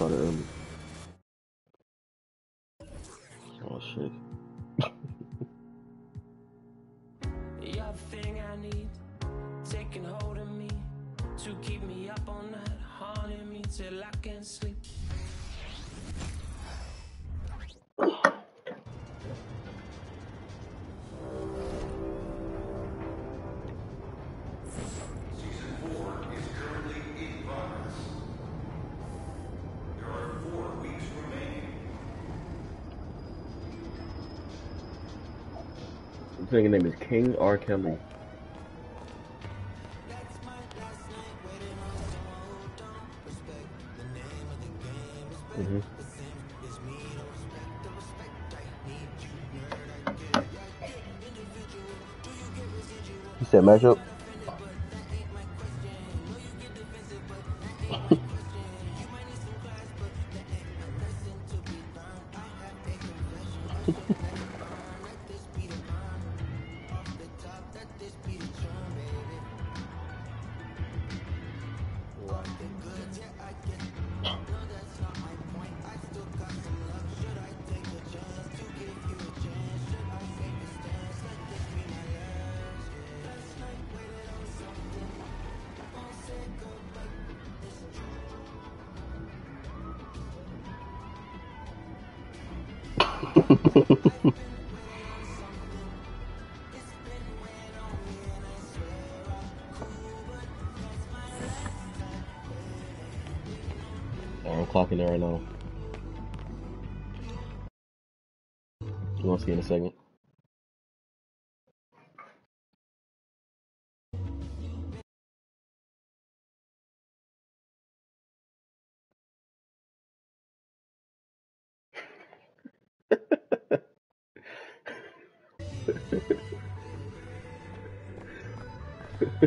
early. Oh shit. You're the thing I need, taking hold of me to keep me up haunting me till I can't sleep. Nigga name is King R. Kelly. Mm-hmm. You said mashup?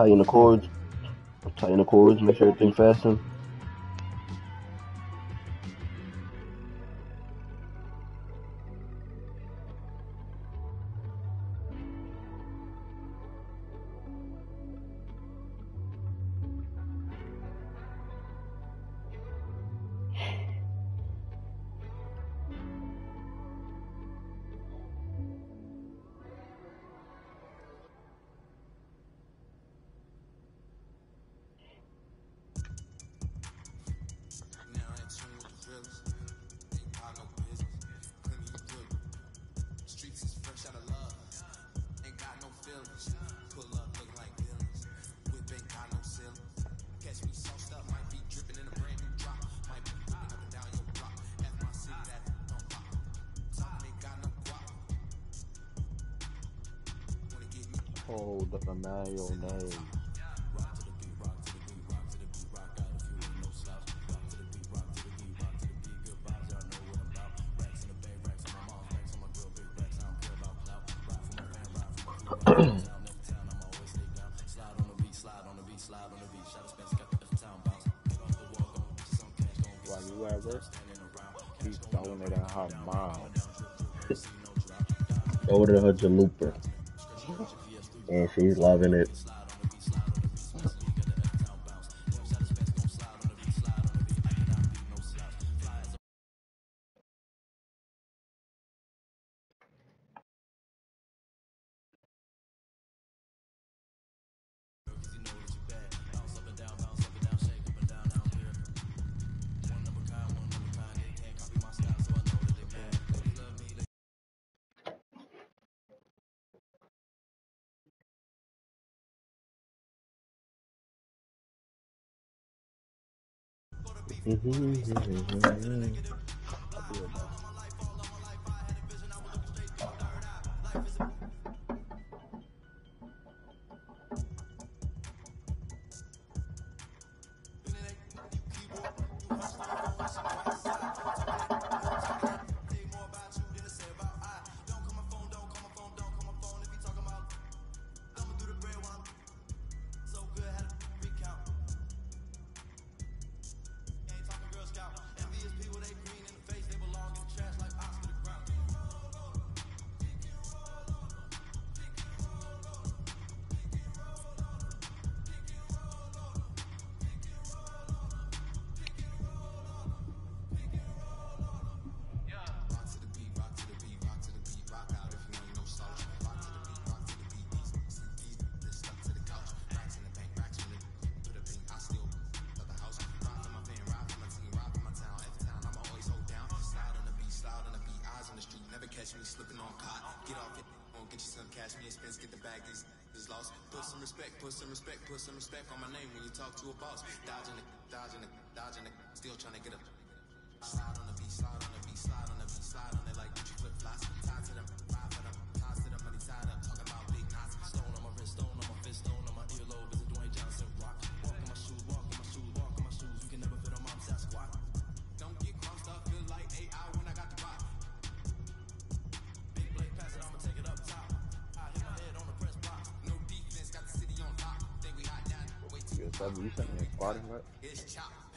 Tighten the cords. Tighten the cords. Make sure everything fasten. The Nile name. While you at work, keep throwing it at her mom. Order her Jalooper. She's loving it. Mm-hmm. Mhm.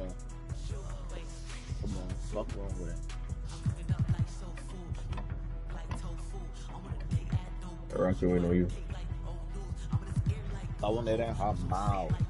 Come on. Come on. Fuck wrong with it. Rocky ain't on you. I want that hot mouth.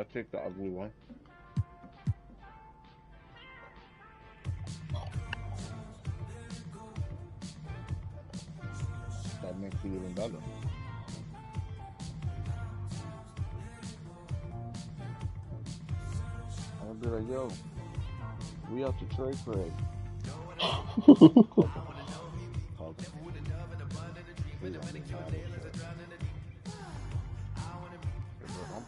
I'll take the ugly one. That makes it even better. I'll be like, yo, we have to trade for it.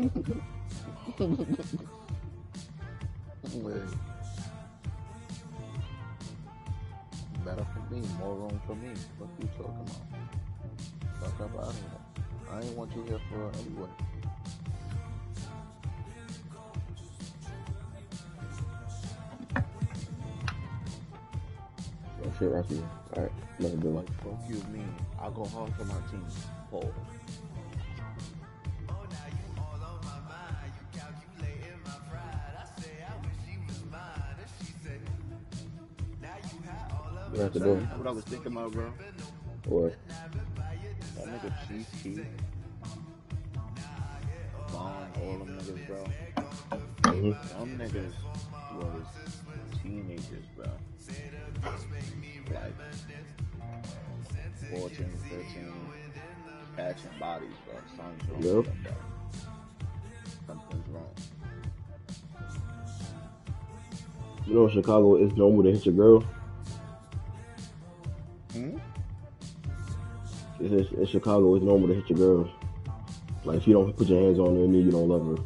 Better for me, more room for me. What you talking about? Fuck up out of here. I ain't want you here for anyway. Oh shit, see you. Alright, another good one. Like, fuck you, me. I go hard for my team. Pause. What have to do? What I was thinking about, bro? Or That nigga Keef. Von, all them niggas, bro. mhm. Them niggas was teenagers, bro. Like 14, 15, catching bodies, bro. Something's wrong Yep. them, bro. Something's wrong. you know in Chicago it's normal to hit your girl. It's, in Chicago it's normal to hit your girl. Like if you don't put your hands on her, then you don't love her.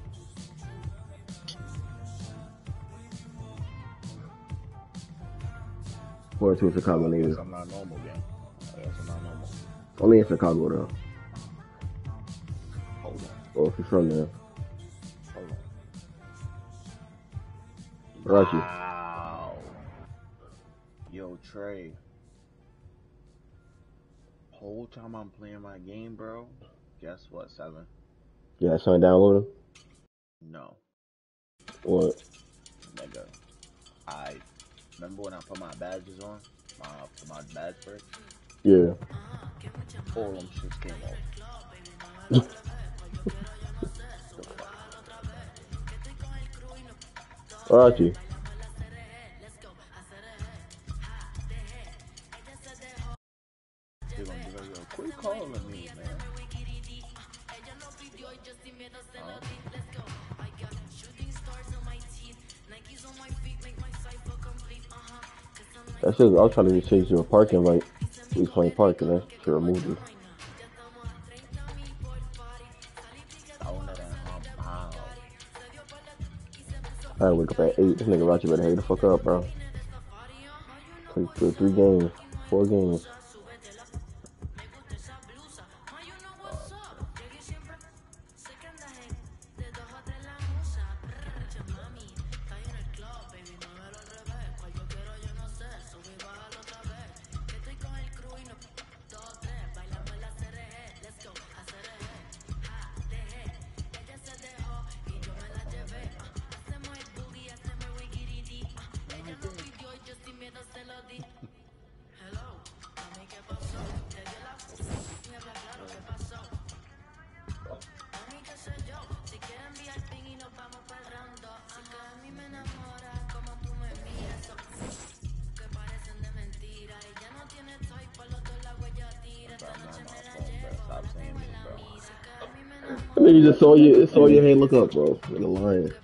According to a Chicago native. I'm not normal, gang. I guess I'm not normal. Only in Chicago though. Hold on. Or if you're from there. Hold on. Rachi. Wow. Yo, Trey. Whole time I'm playing my game, bro. Guess what, Seven? Yeah, son downloading. No, What? nigga. I remember when I put my badges on, my my badge break. Yeah. All them shits came off. The fuck? Rachi. I was trying to just change to a park invite. We playing park and that's to remove it. throwing it at her mouth. I wake up at 8. This nigga Rachi better hurry the fuck up, bro. Play three, three games, four games. I mean, you just saw your, it your hand look up, bro. In the line.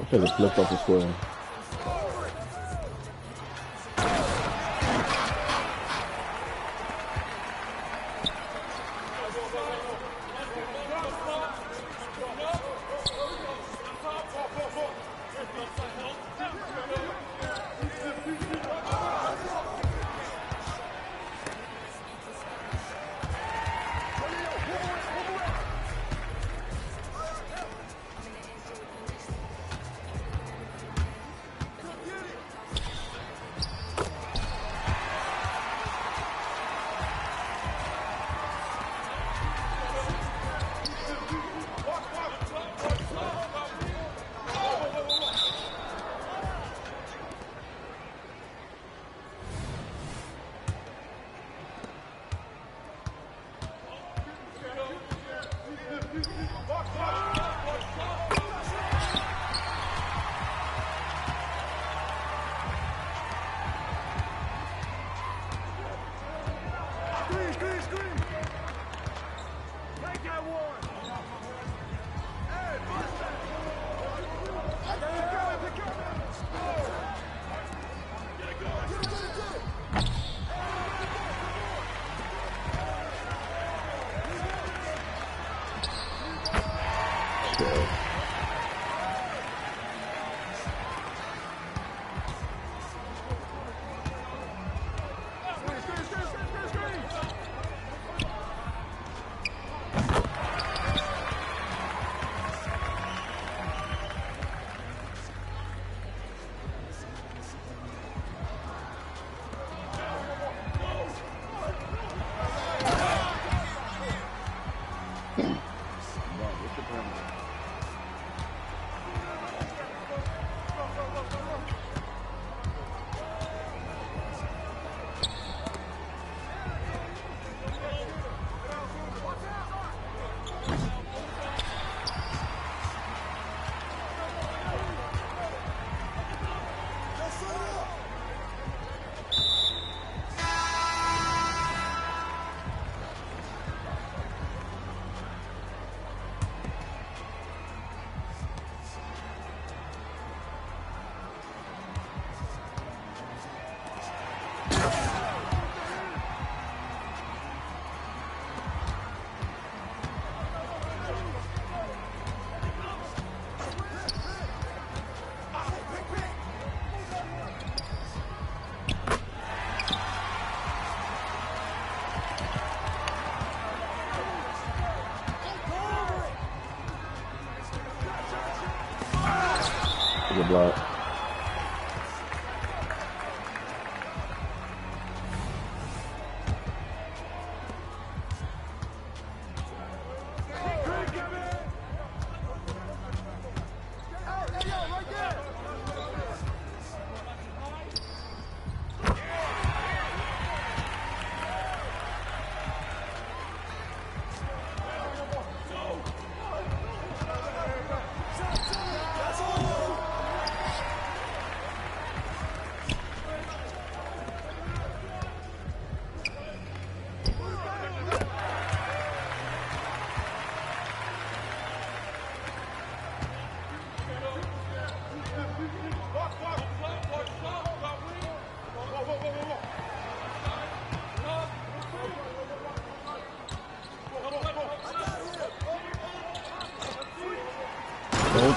Okay, should have flipped up a square.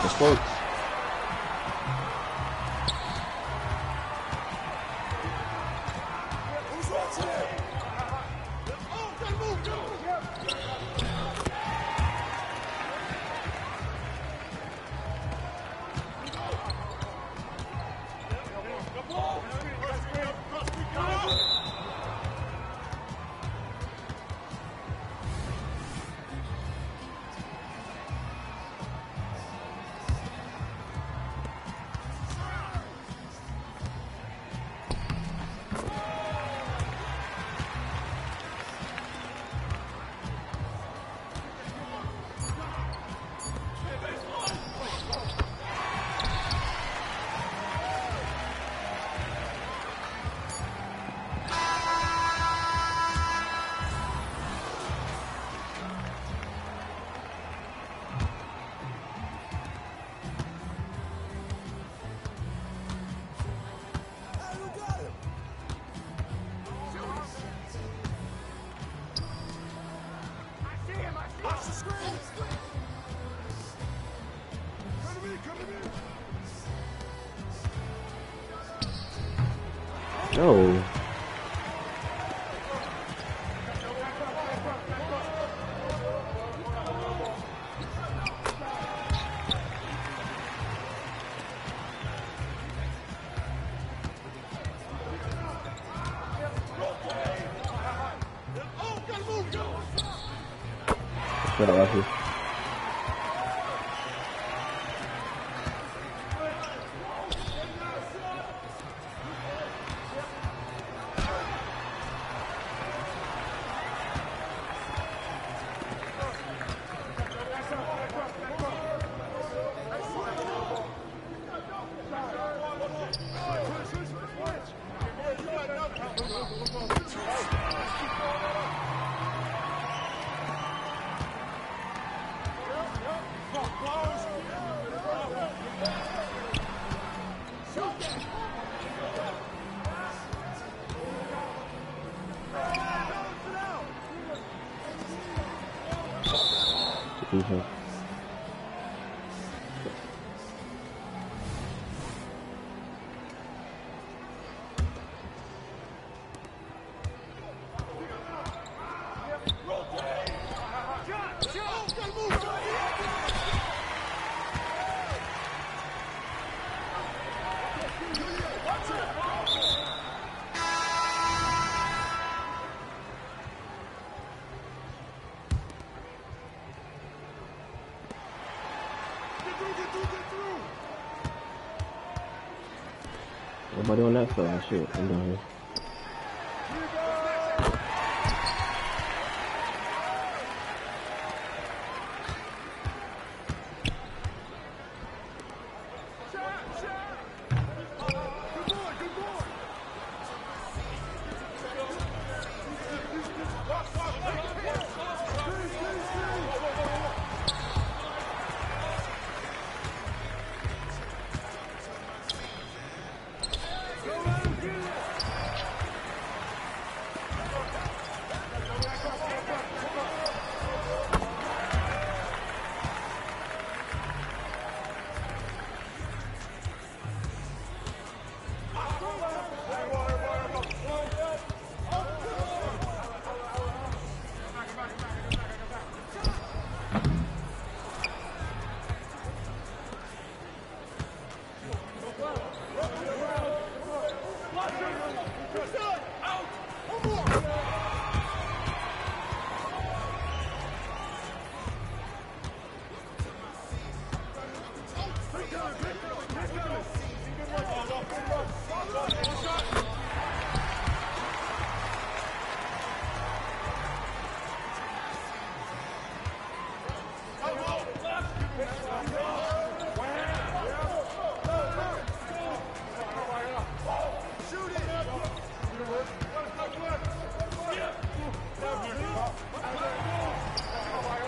Bro, what Nobody on that side. Shit, I'm done here.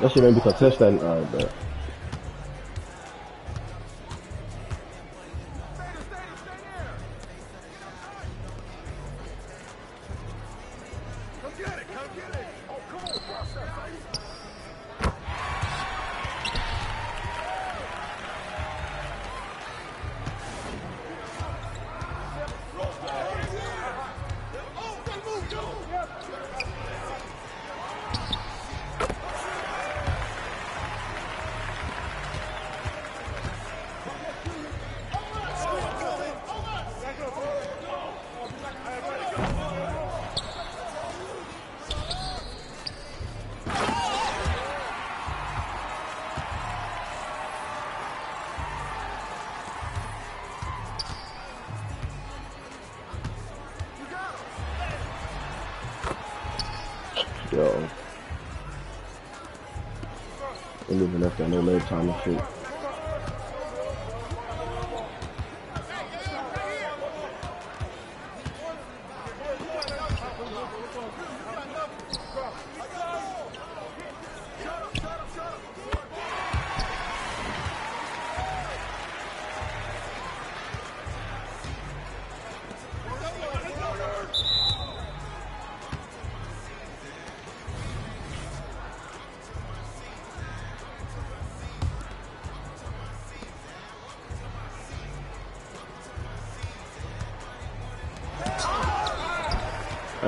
That shit made me contest that. Alright,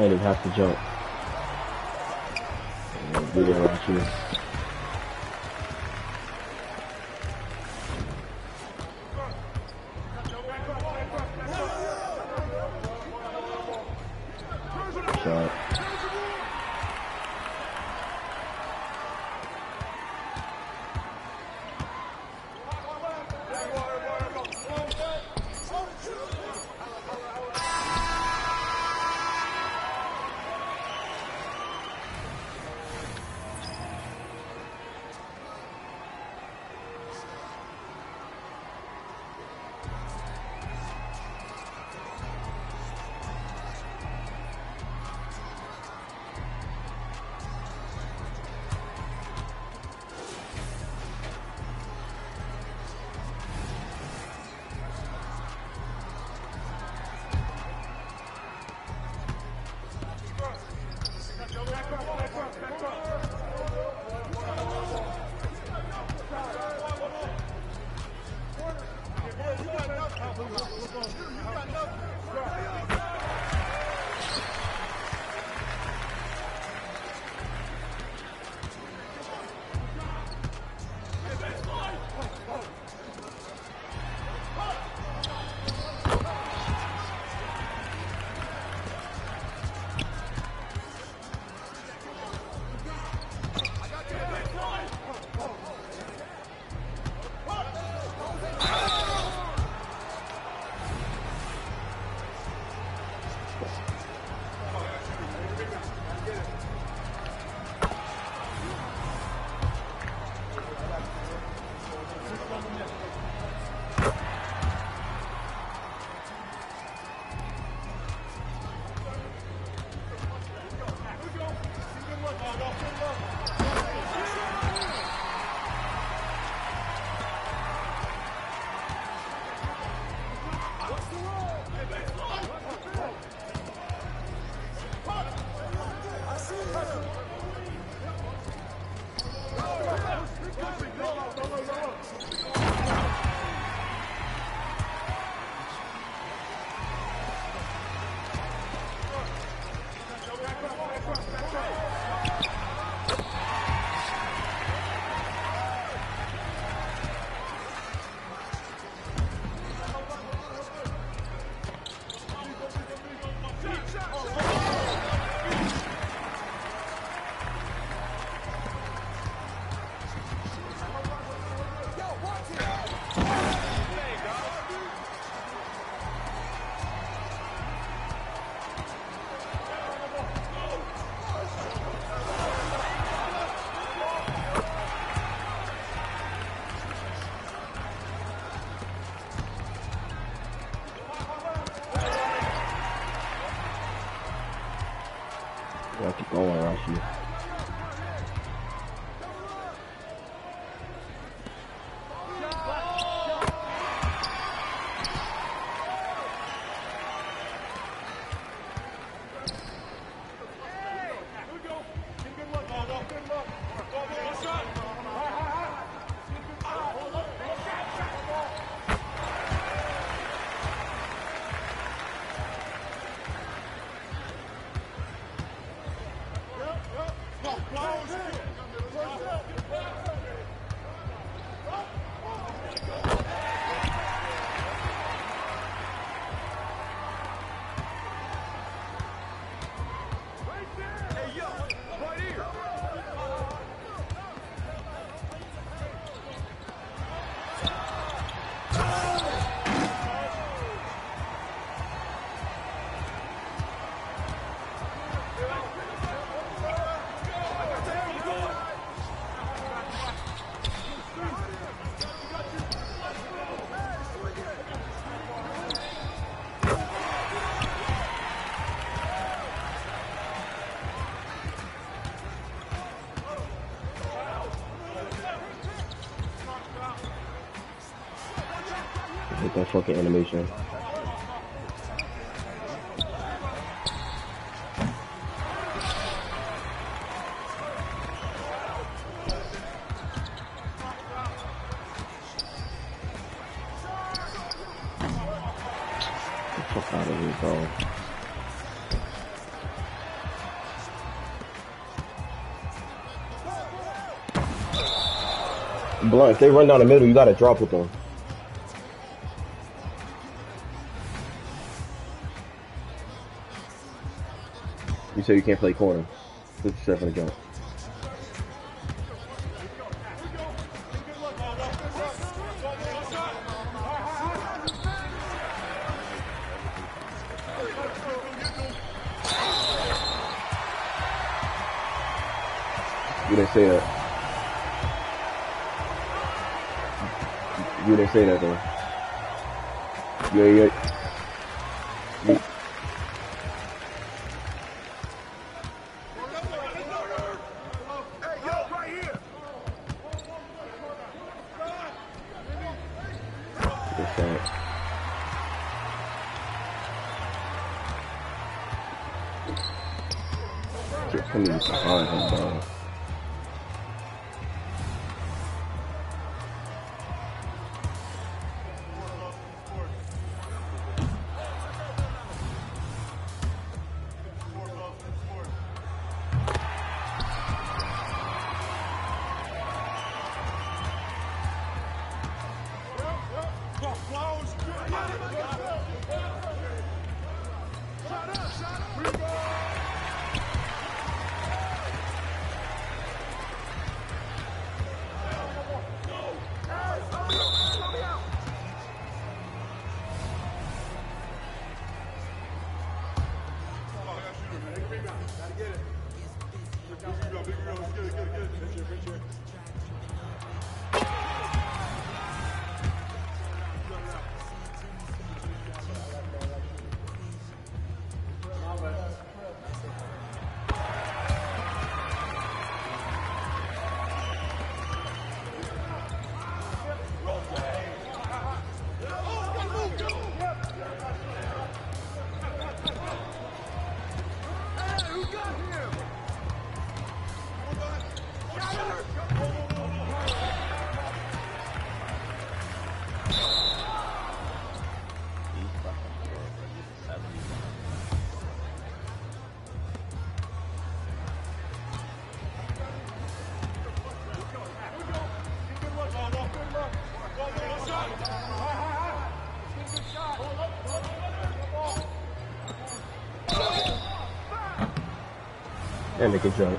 Ain't have to jump. fucking animation. Blunt, if they run down the middle, you gotta drop with them. Say you can't play corner. In the jump. You didn't say that. You didn't say that though. Yeah. Shit, I need to behind him, dog. Make a jump. What's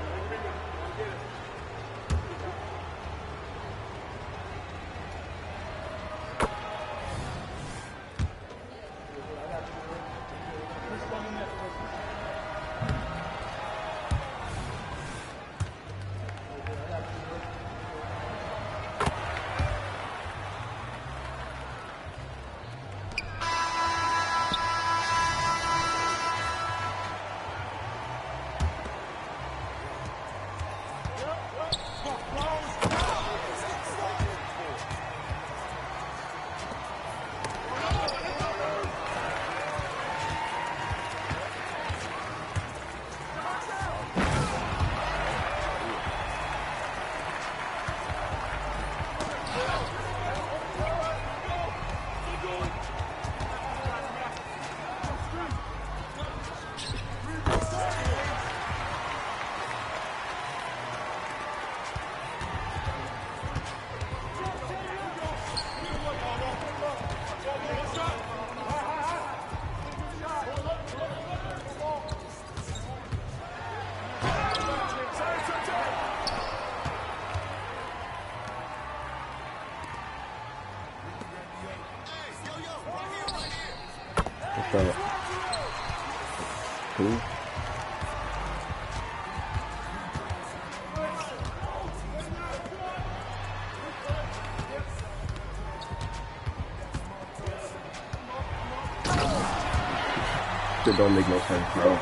Don't make no sense, bro.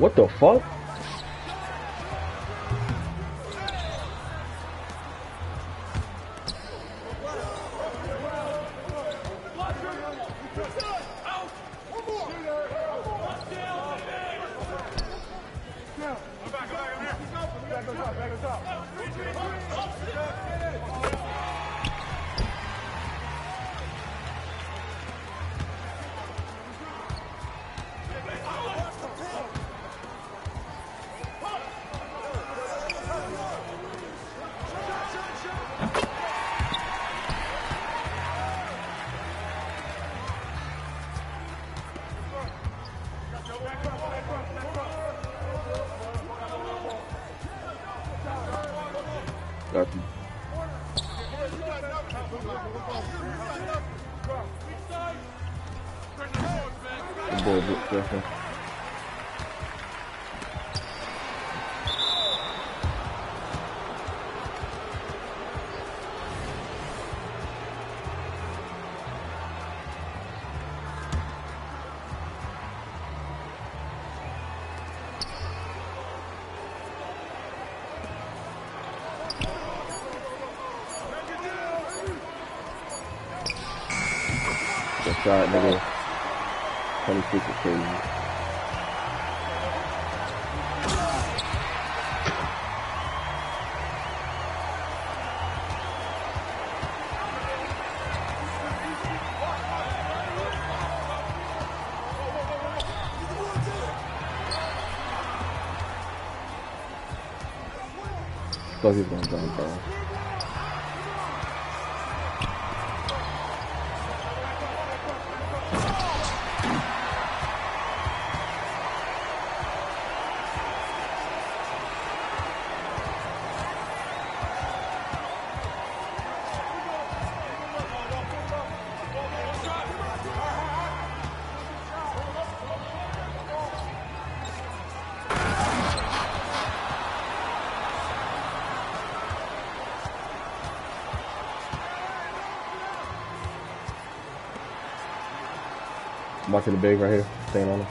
What the fuck? Shot, nigga. 26 is crazy. Thought he gonna bro. Watching the big right here, staying on him.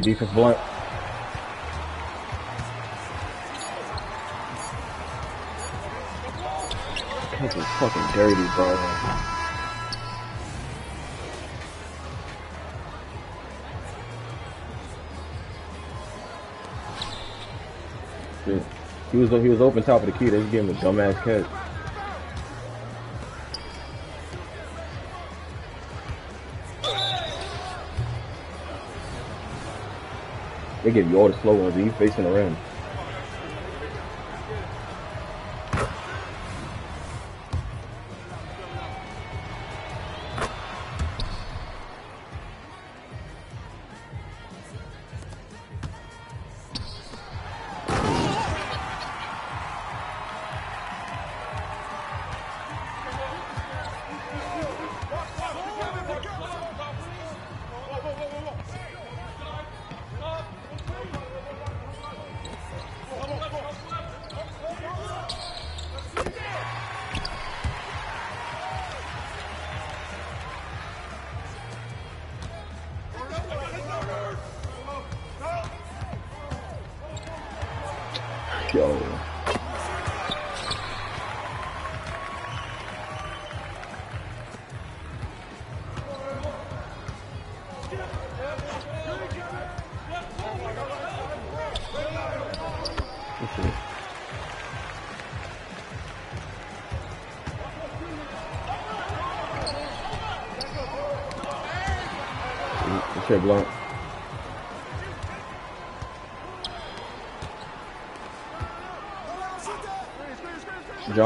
Defense, Blunt. This is fucking dirty, bro. Shit. He was he was open top of the key. They just gave him a dumbass catch. They give you all the slow ones. and You facing the rim.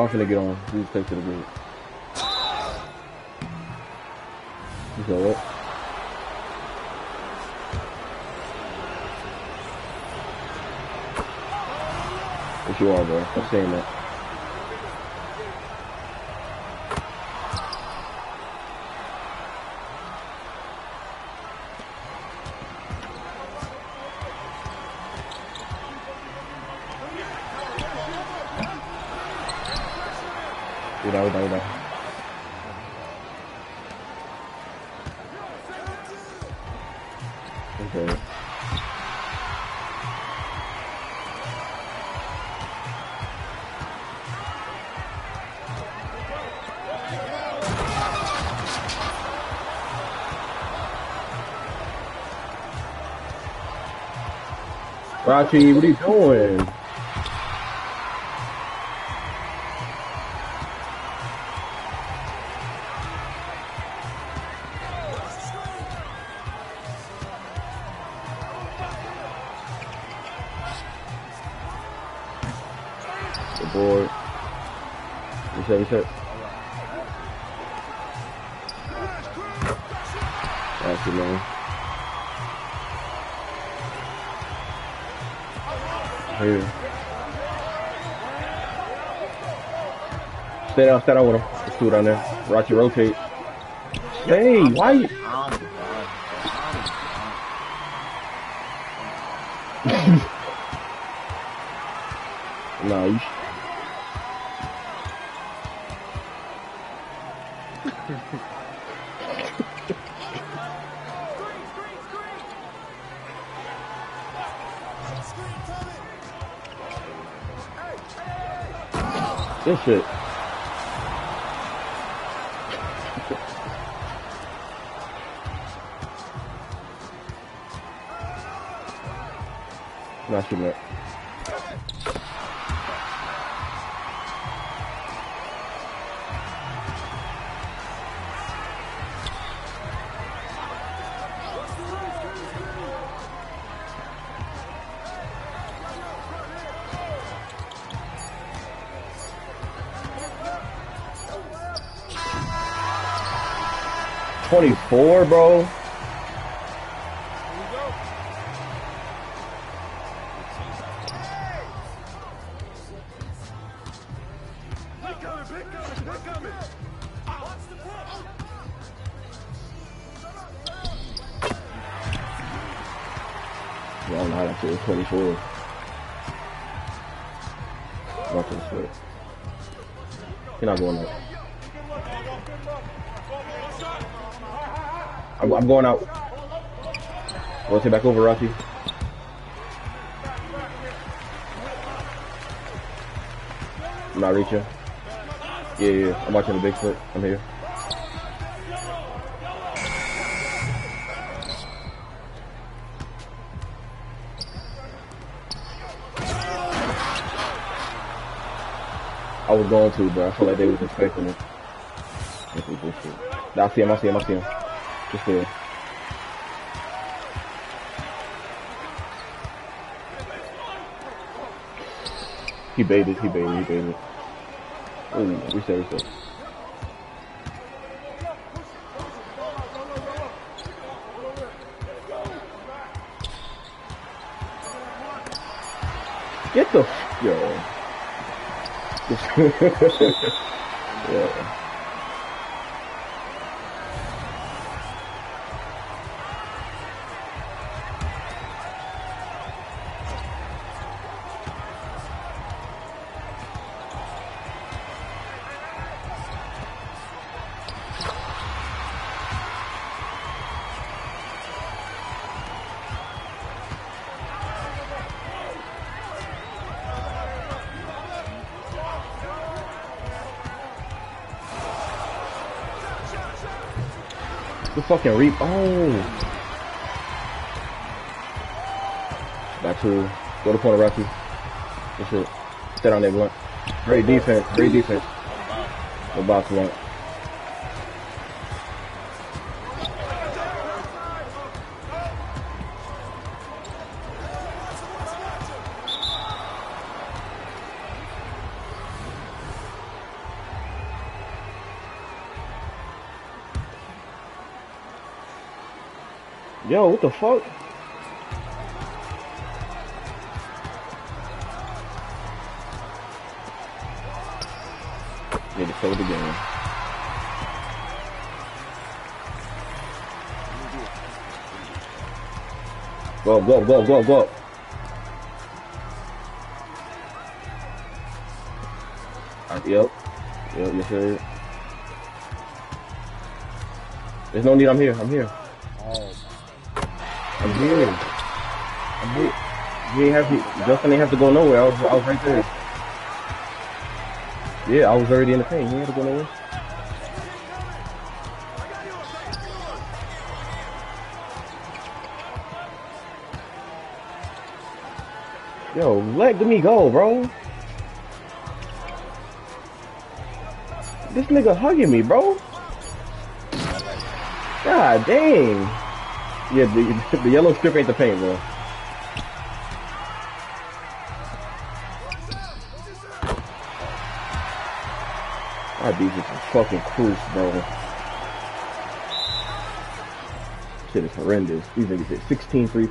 John finna get on. He just take to the group. You said what? Yes, you are, bro. I'm saying that. Rachi, what are you doing? Stay down, stay down with him. Let's do it down there. Rachi, rotate. Hey, why? Nah, you. This shit. Twenty-four, bro. 24. Watch this split. You're not going out. I'm, I'm going out. Rotate back over, Rachi. I'm not reaching. Yeah, yeah, I'm watching the big foot. I'm here. Was going to, but I feel like they was expecting it. I see him, I see him, I see him. Just there. He baited, he baited, he baited. Ooh, reset, reset. Get the. yeah. fucking reap. Oh! Back to, go to point of Rocky. Good shit. Stay on that blunt. Great defense, great defense. The box blunt. Yo, what the fuck? Need to save the game. Go go go go go up. Yep. Yep, yes sir. There's no need, I'm here, I'm here. I'm here. I'm here. You ain't have to, Justin ain't have to go nowhere. I was, I was right there. Yeah, I was already in the paint. He ain't had to go nowhere. Yo, let me go, bro. This nigga hugging me, bro. God dang. Yeah, the, the yellow strip ain't the paint, bro. Our defense is fucking cruise, bro. Shit is horrendous. These niggas hit 16 three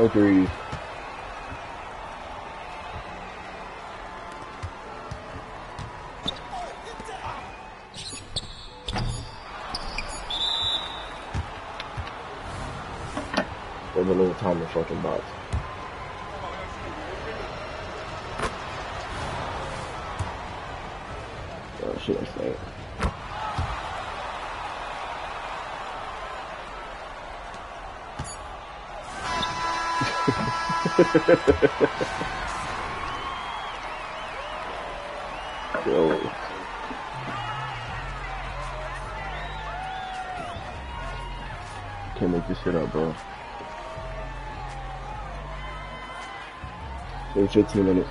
No threes. Yo. Can't make this shit up, bro. In 15 minutes.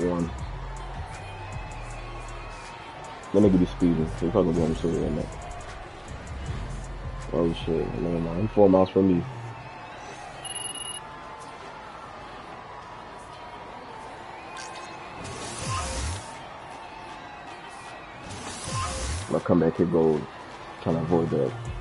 One. Let me get be speeding. He's probably going to shoot right now. Shit, never mind. Four miles from me. I'll come back here go trying to avoid that.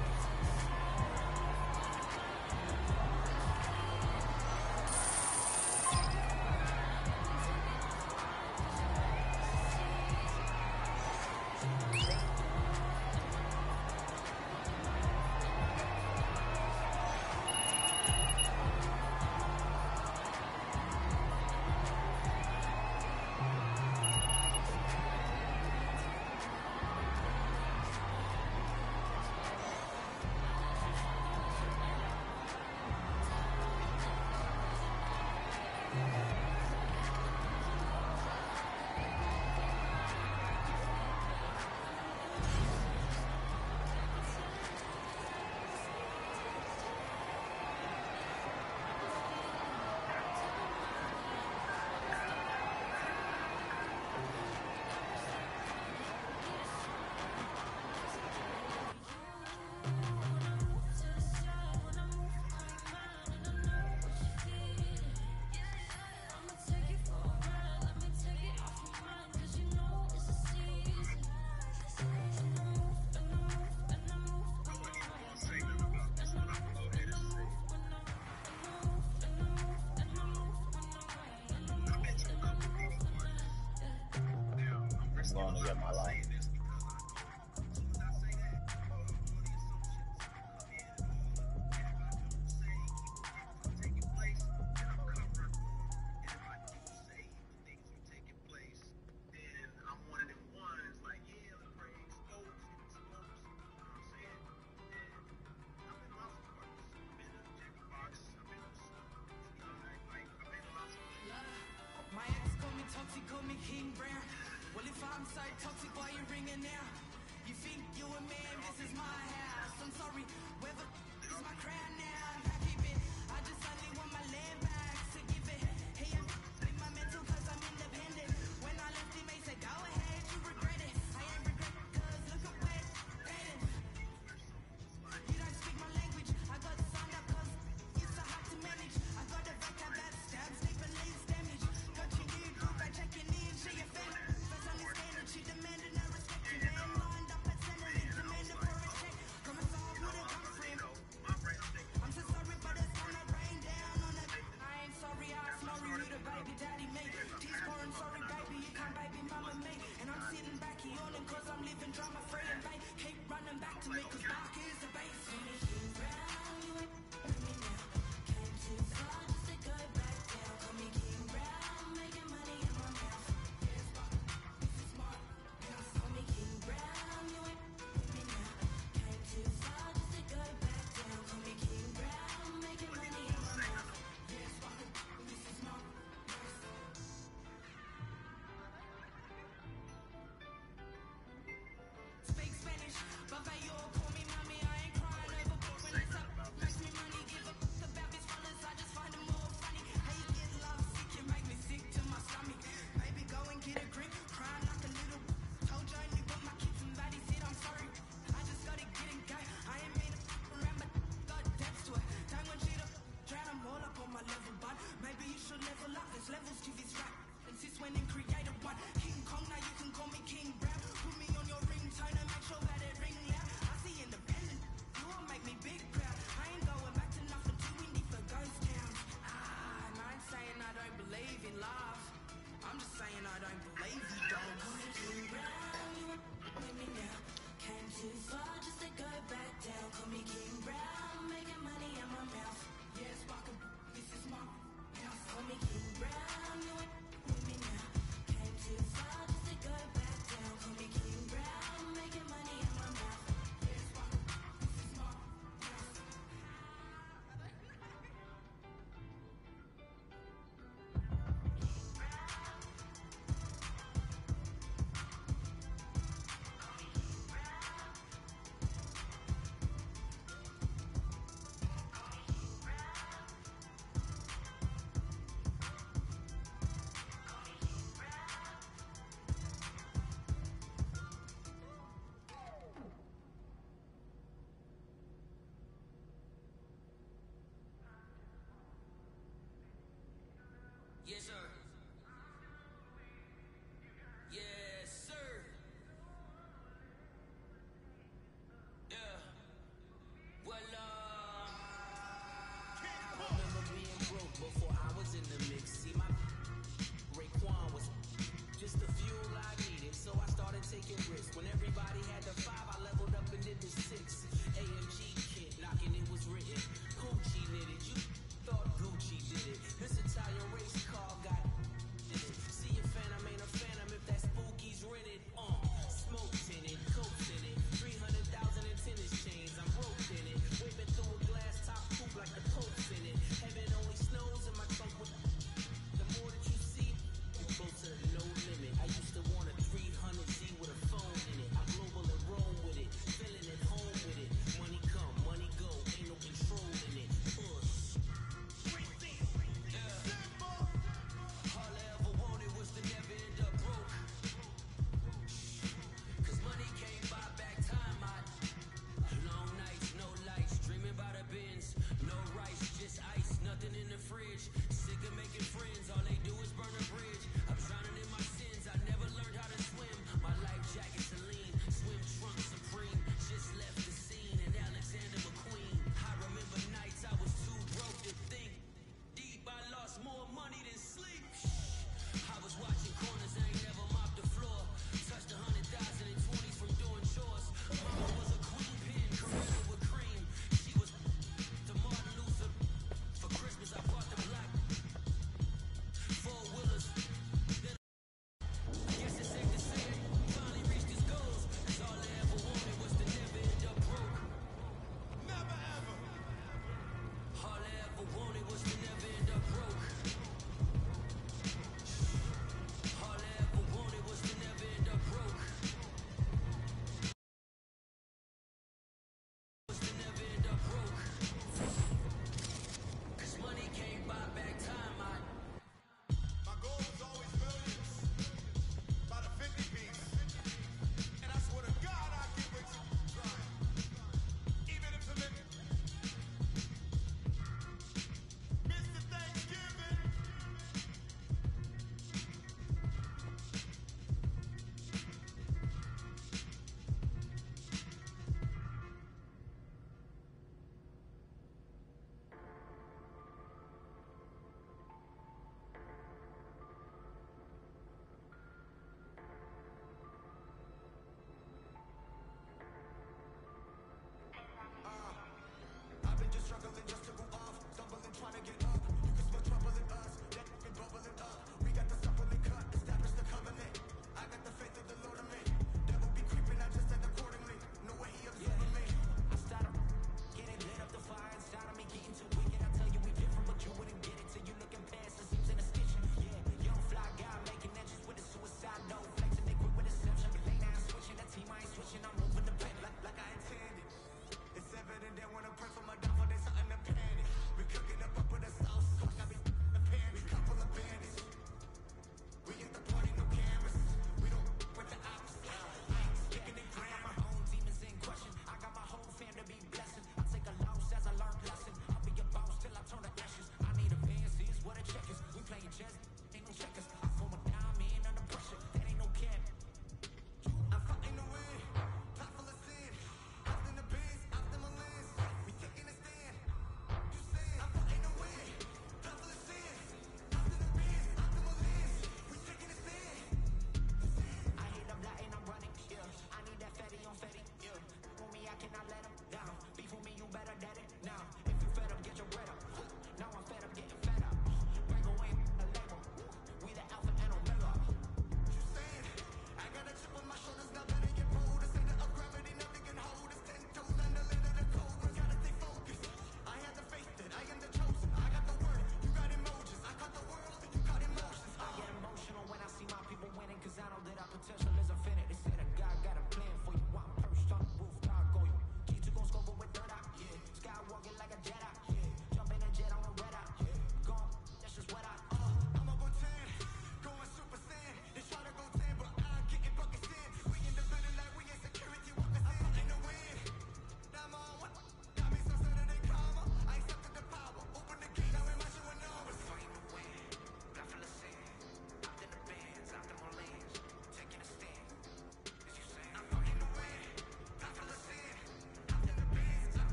Yes, sir.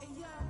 Yeah.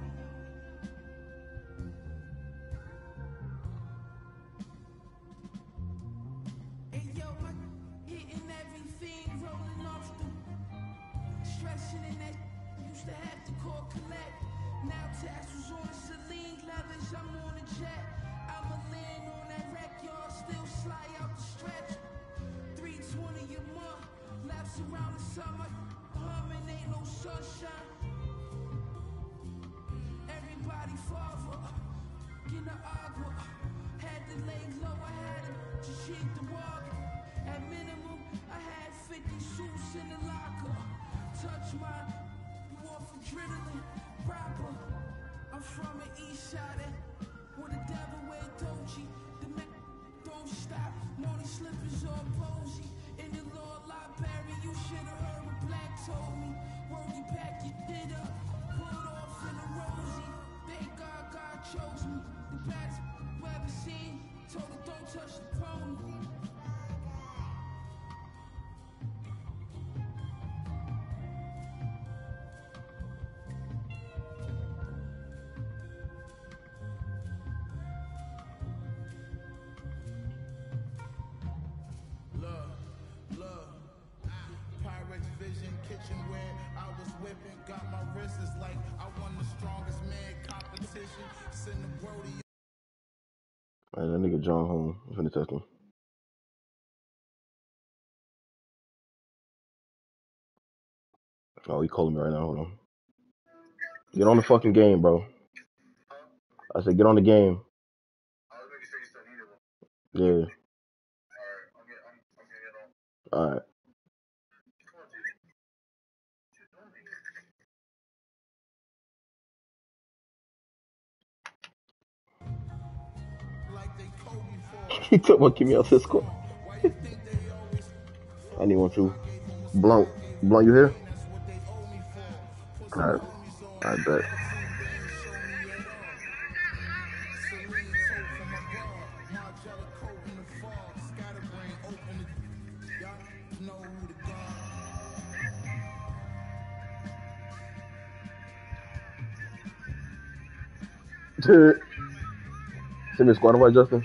Man, that nigga John Home. I'm finna test him. Oh, he calling me right now. Hold on. Get on the fucking game, bro. I said, get on the game. Yeah. All right. he took my Kimmy Cisco. I need one too. Blunt, Blunt, you here? Alright, I bet. See me a squad invite, Justin.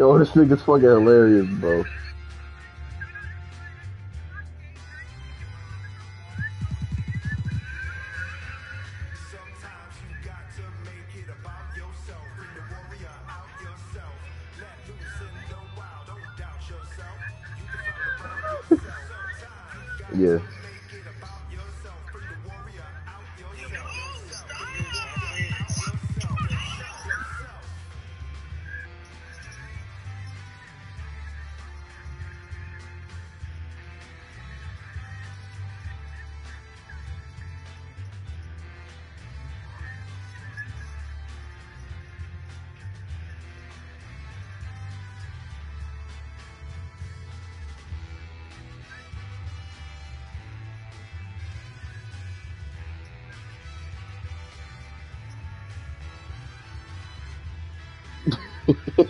Yo, this nigga's fucking hilarious, bro. Sometimes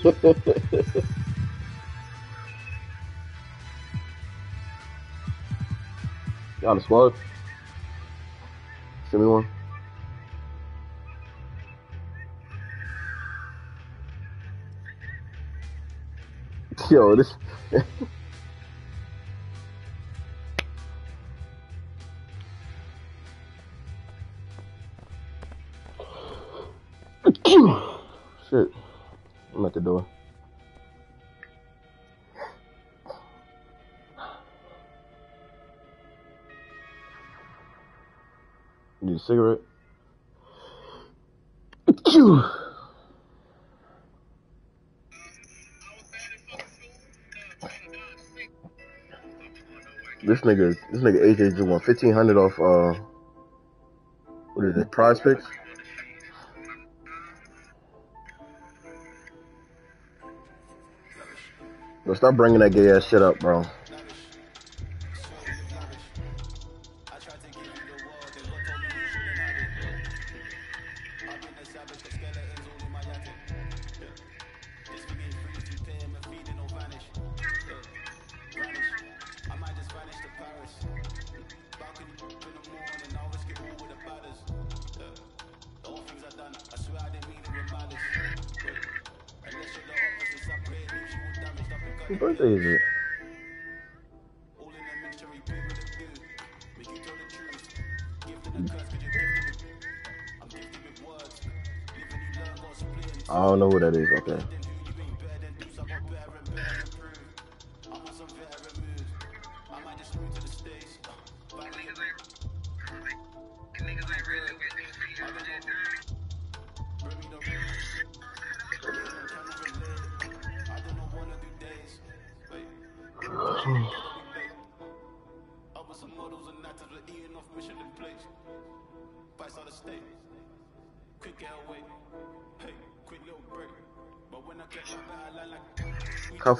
Y'all the squad? Send me one. Yo, this. This nigga, this nigga AJ just won fifteen hundred off. Uh, what is it? Prize picks. Yo, stop bringing that gay ass shit up, bro.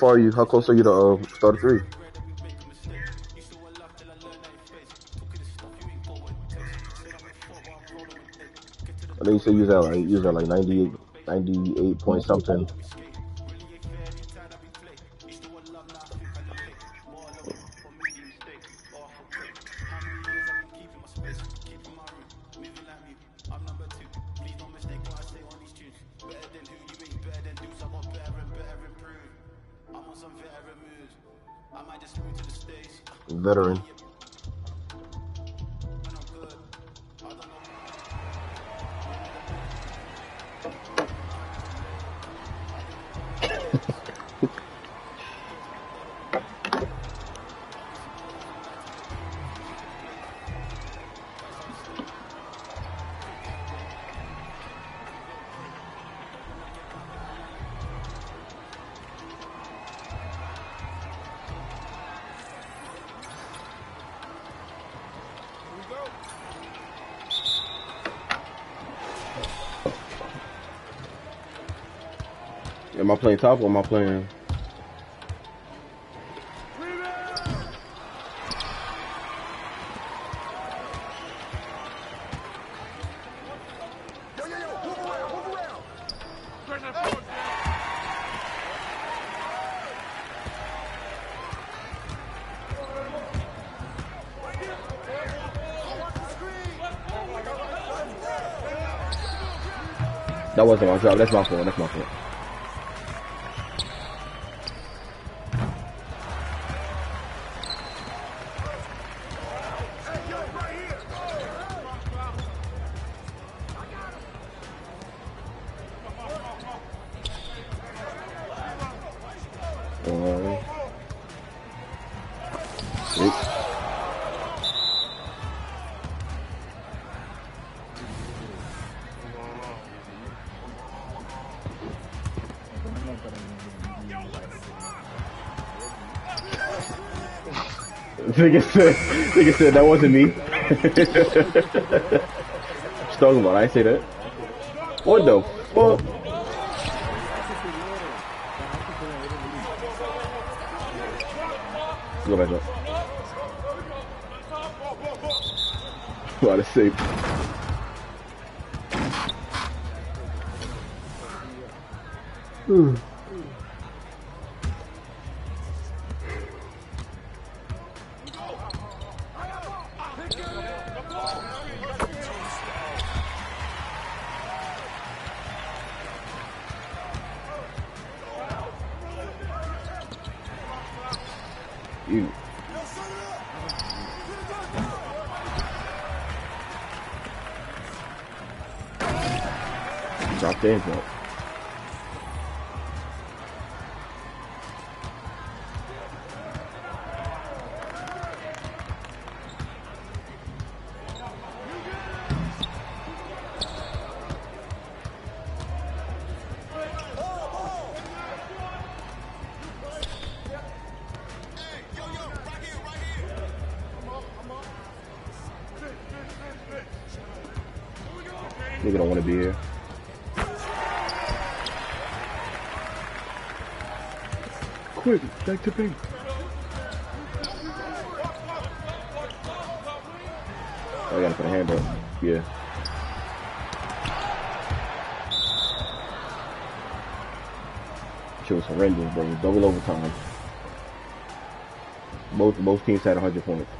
Far are you? How close are you to uh, start three? I think you said you was at like you was at like 98, 98 point something. Am I playing top or am I playing? That wasn't my job. That's my fault. That's my fault. Nigga said, nigga said that wasn't me. What's talking about? I say that. What the fuck? Go back up. What a save. Back to pink. Oh, I gotta put a hand up. Yeah. Shit was horrendous, bro. Double overtime. Both both teams had 100 points.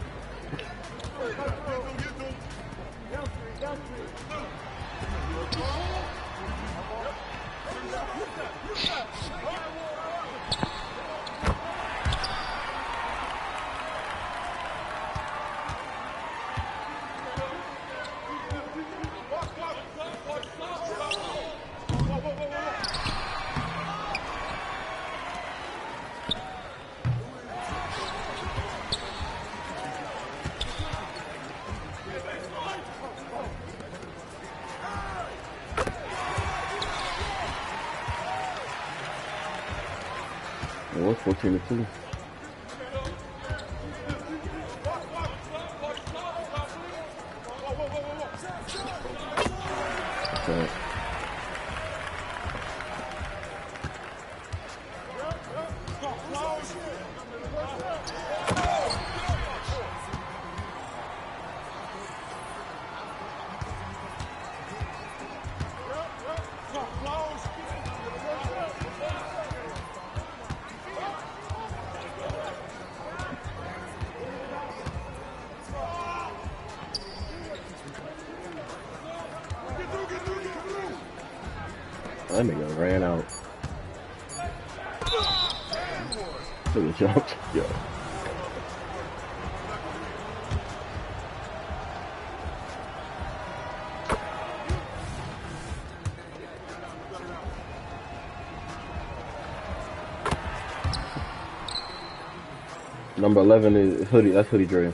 Number 11 is Hoodie. That's Hoodie Dre.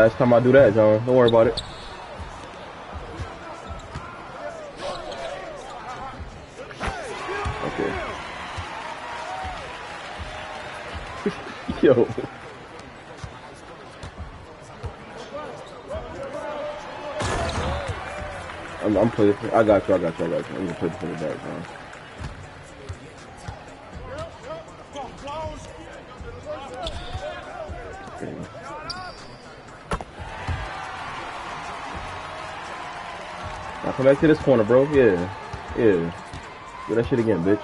Last time I do that, John. Don't worry about it. Okay. Yo. I'm, I'm playing. I got you. I got you. I got you. I'm gonna play the back, man. Come back to this corner, bro. Yeah. Yeah. Do that shit again, bitch.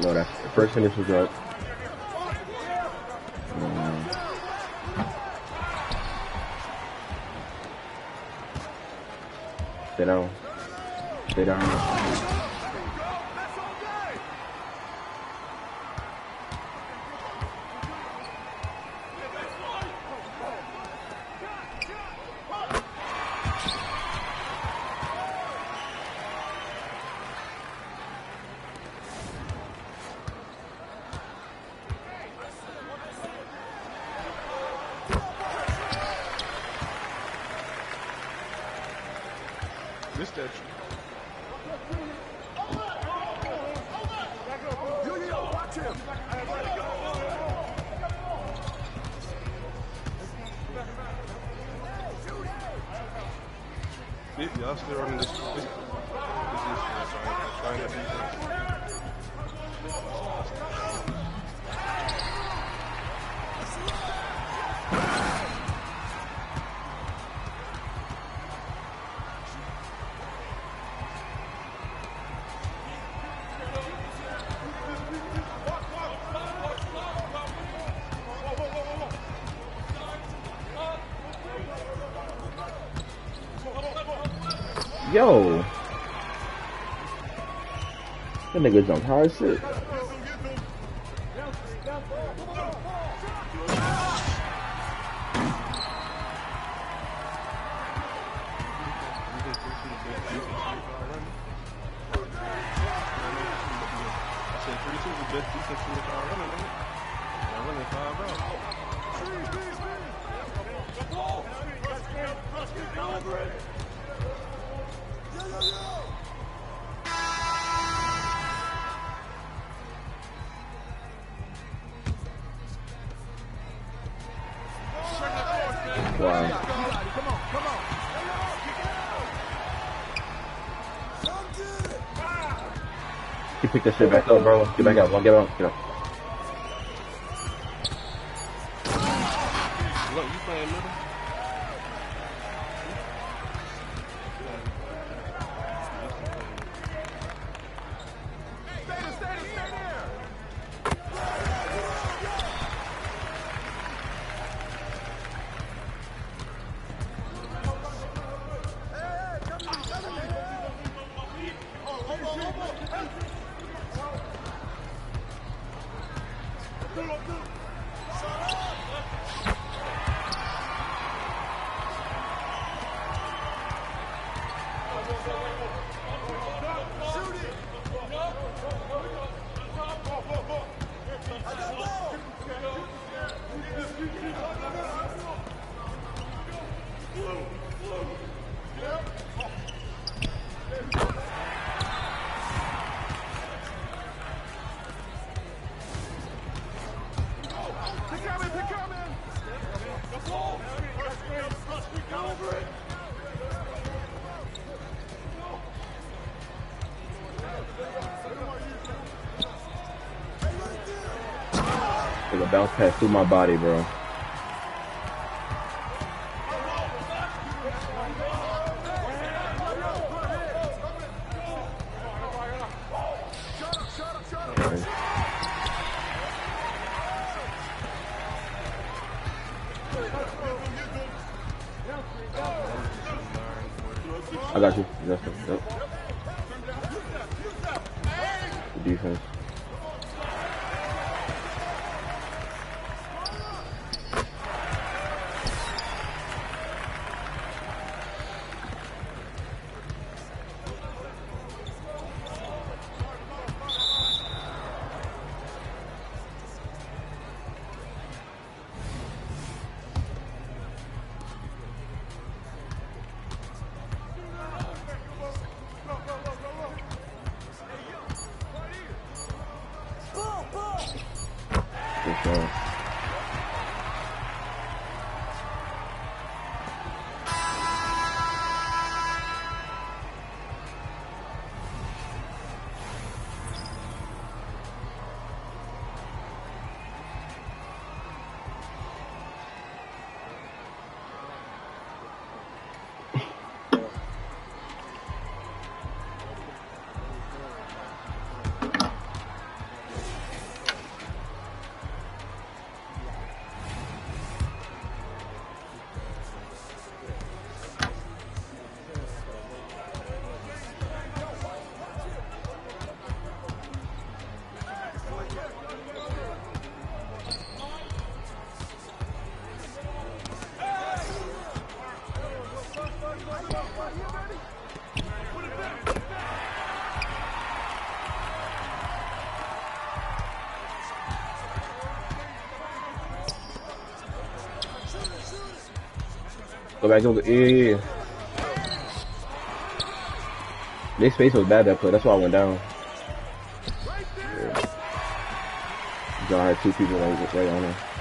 No, that's the first initial drop. Yo. That nigga jumped high as shit. Pick that shit back up, bro. Get back up. Get up. Get up. Pass through my body, bro. Go back. Go. Yeah, yeah, yeah. Their space was bad that play. That's why I went down. Yeah. John had two people right, right on him.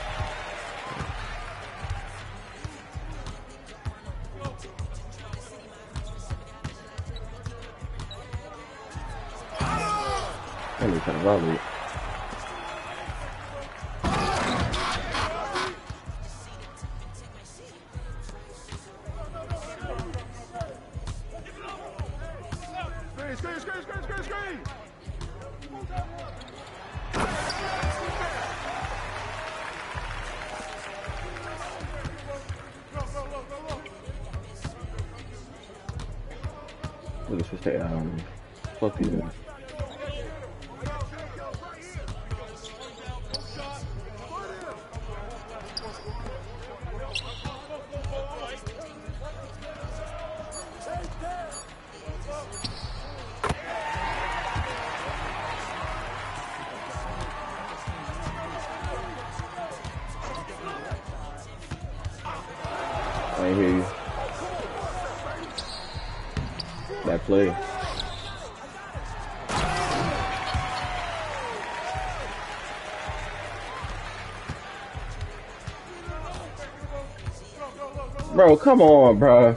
Bro, come on, bro.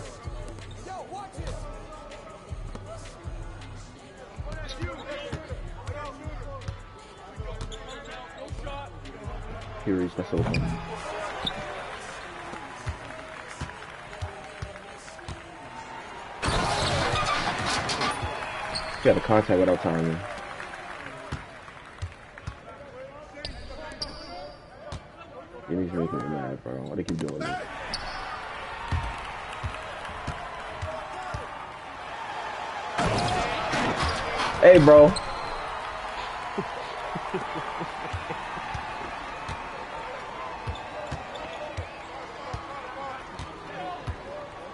Here is that's open. She Got a contact without timing. You need to make me mad, bro. Why they keep doing this? Hey, bro.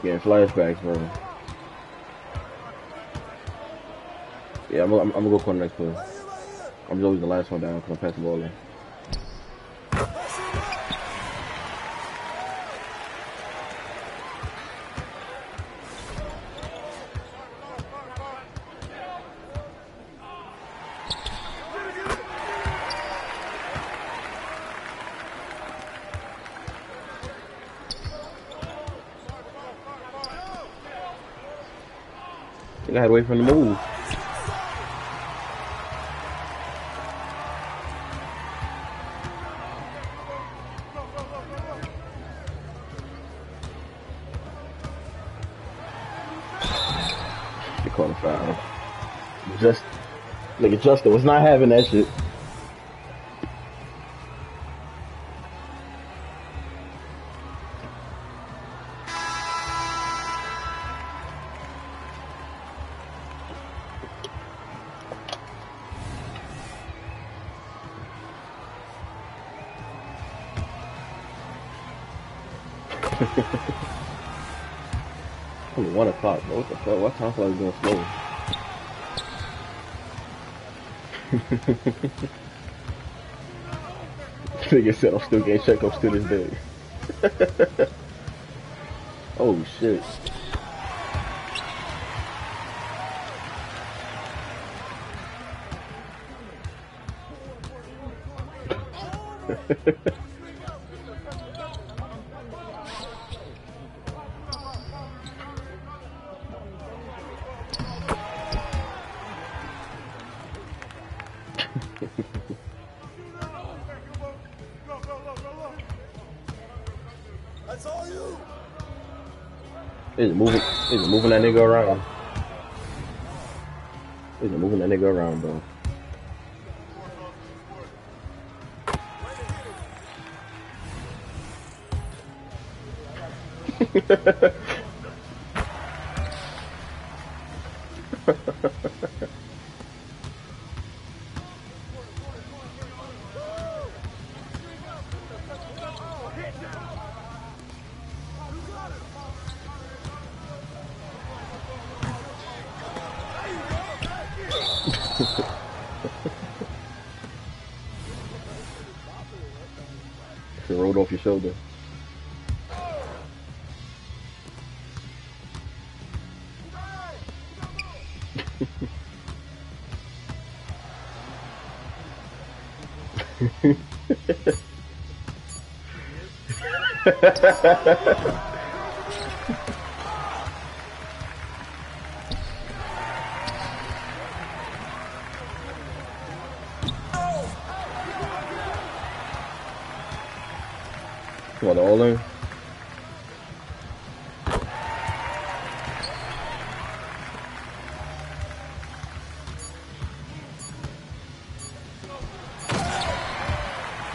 Getting flashbacks, bro. Yeah, I'm, I'm, I'm gonna go corner next play. I'm always the last one down because I'm passing the ball in. For him to move. They called a foul. Just, nigga, Justin was not having that shit. Only one o'clock, bro. What the fuck? What time flight is going slow? Nigga said I'm still getting checkups to this day. oh shit. Is moving? Is moving that nigga around? Is moving that nigga around, bro? shoulder.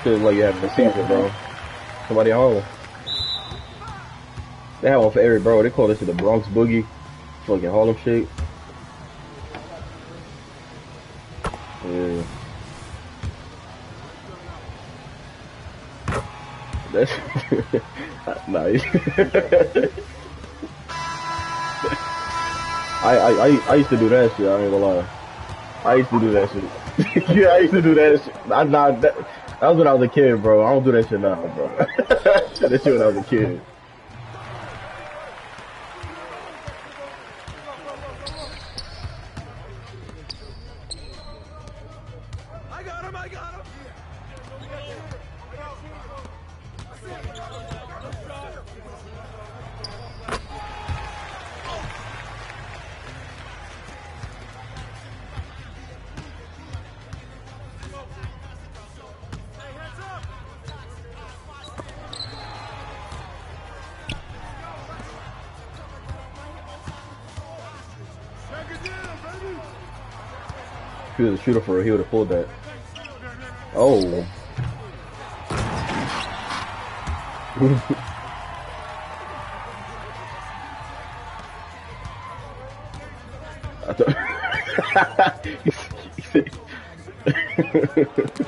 Feels like you having a season, bro. Somebody home. They have one for every bro. They call this the Bronx Boogie. Fucking Harlem shit. Yeah. That's nice. I, I I I used to do that shit. I ain't gonna lie. I used to do that shit. yeah, I used to do that shit. I not that, that was when I was a kid, bro. I don't do that shit now, bro. that shit when I was a kid. Shooter for real, he would have pulled that. Oh.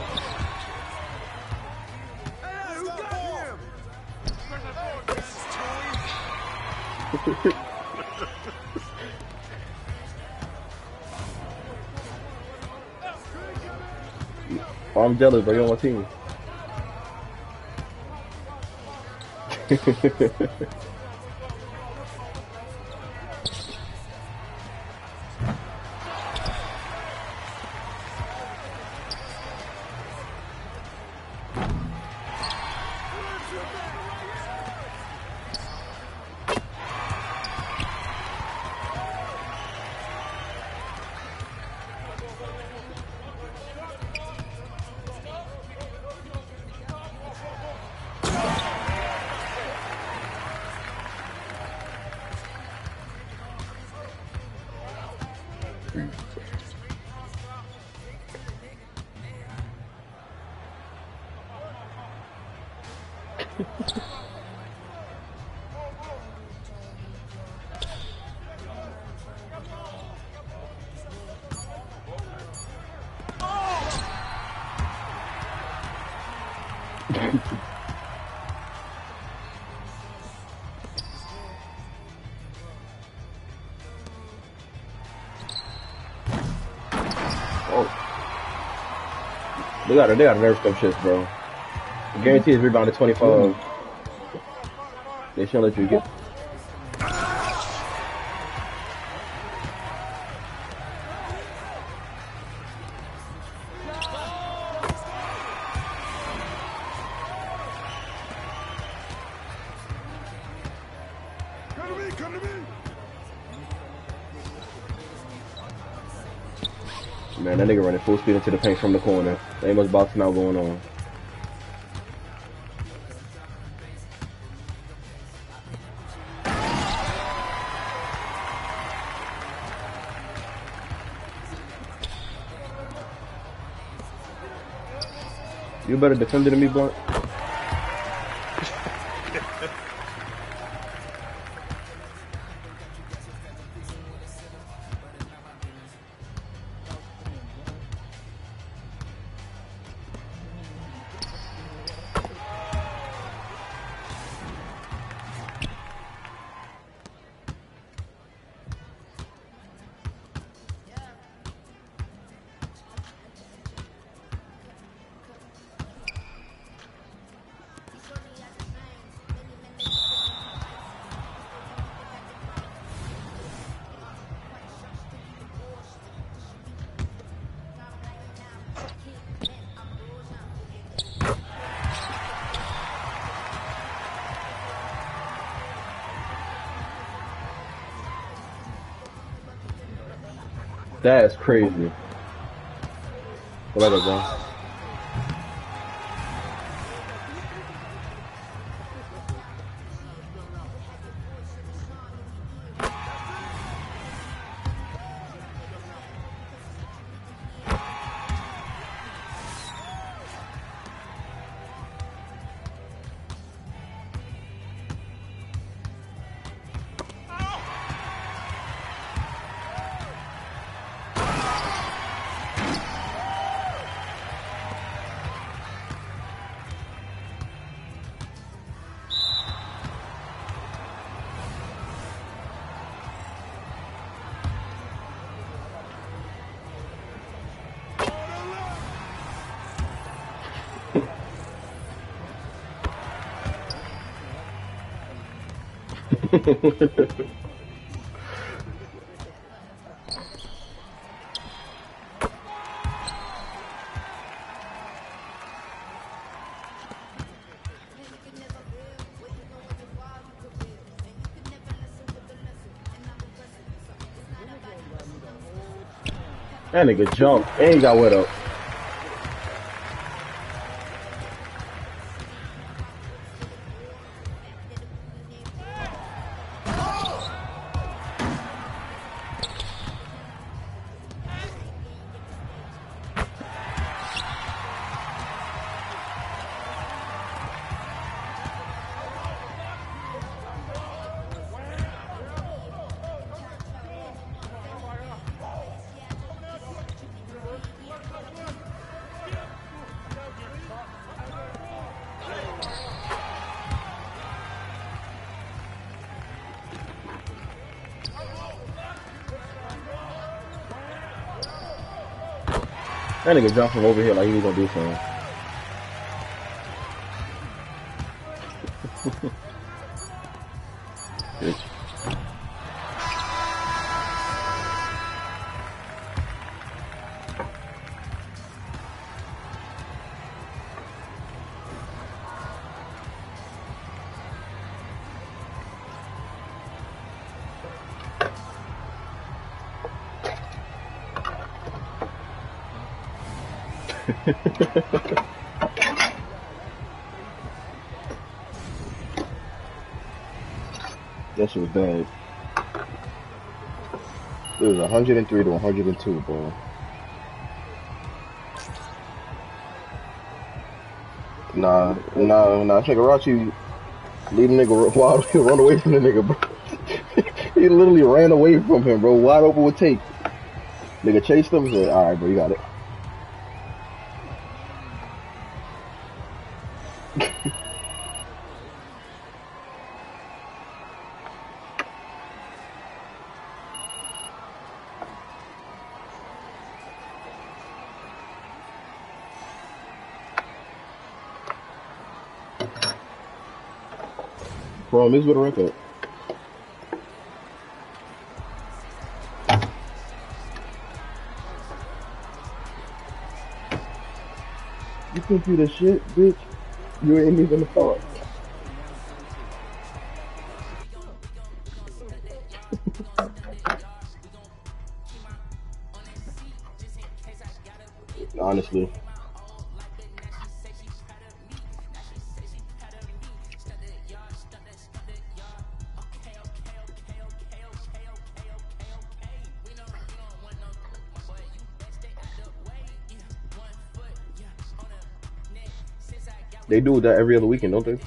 I'm jealous, bro. You're on my team. They got to they got to nerf them shits, bro. I guarantee it's rebound to 25. They shouldn't let you get. Speed into the paint from the corner. Ain't much boxing out going on. You better defender than me, Blunt. That's crazy. What about that, John? That nigga jump. And got wet up. That nigga jumped from over here like he was gonna do something. That shit was bad. It was 103 to 102, bro. Nah, nah, nah. Chikarachi lead a nigga wild run away from the nigga, bro. he literally ran away from him, bro. Wide open with tape. Nigga chased him. Said, "All right, bro, you got it." Oh, from is with a record. You think you the shit, bitch? You ain't even the thought. They do that every other weekend, don't they?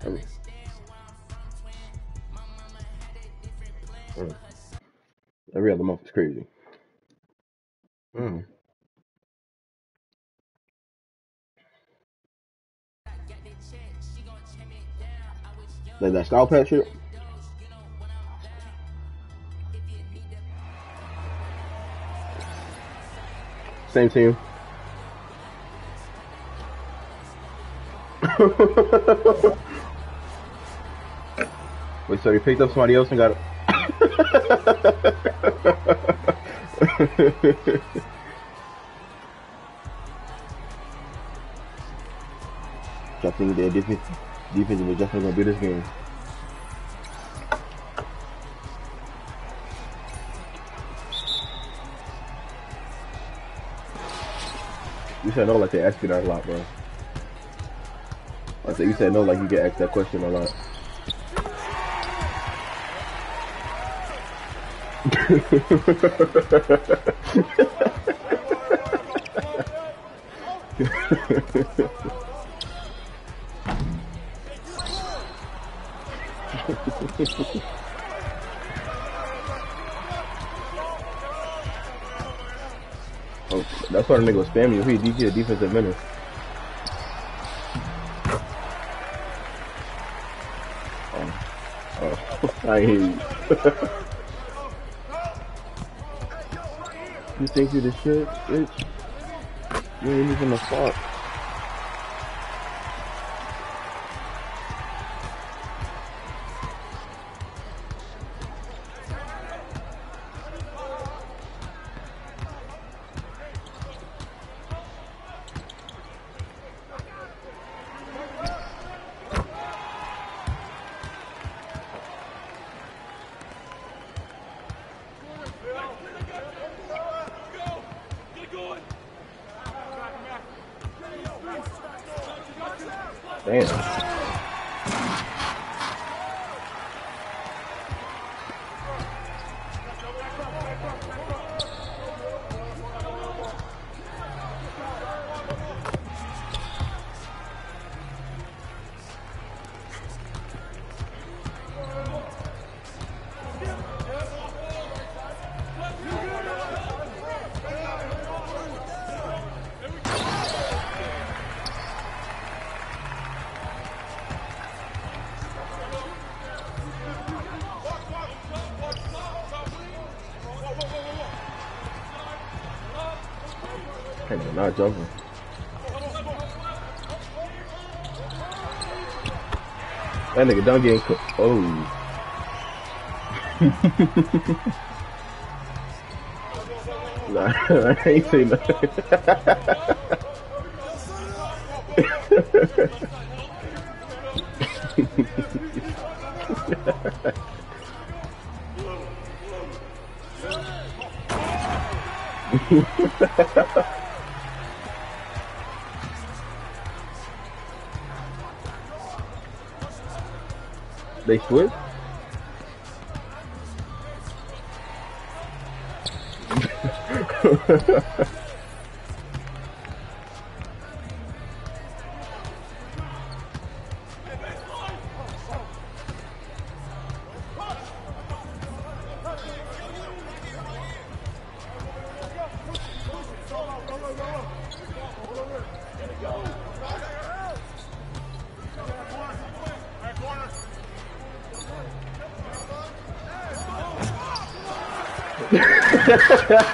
Every, mm. every other month is crazy. Mm. Like that style patch shit. Same team. Wait, so he picked up somebody else and got. I think their defense, defense was definitely gonna be this game. You said no like they ask you that a lot, bro. Said you said no like you get asked that question a lot. oh, that's why the nigga was spamming you. He DP a defensive menace. I hear you. you think you're the shit, bitch? You ain't even a fuck. That nigga done getting cooked. Oh. nah, I ain't say nothing. that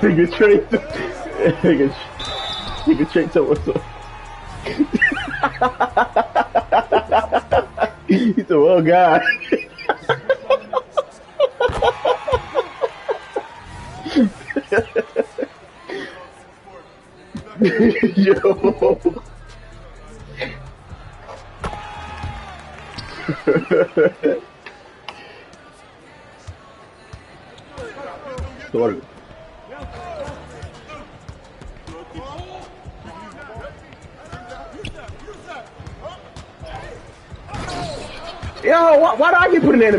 nigga tricked. That nigga, nigga tricked someone. He's a well guy.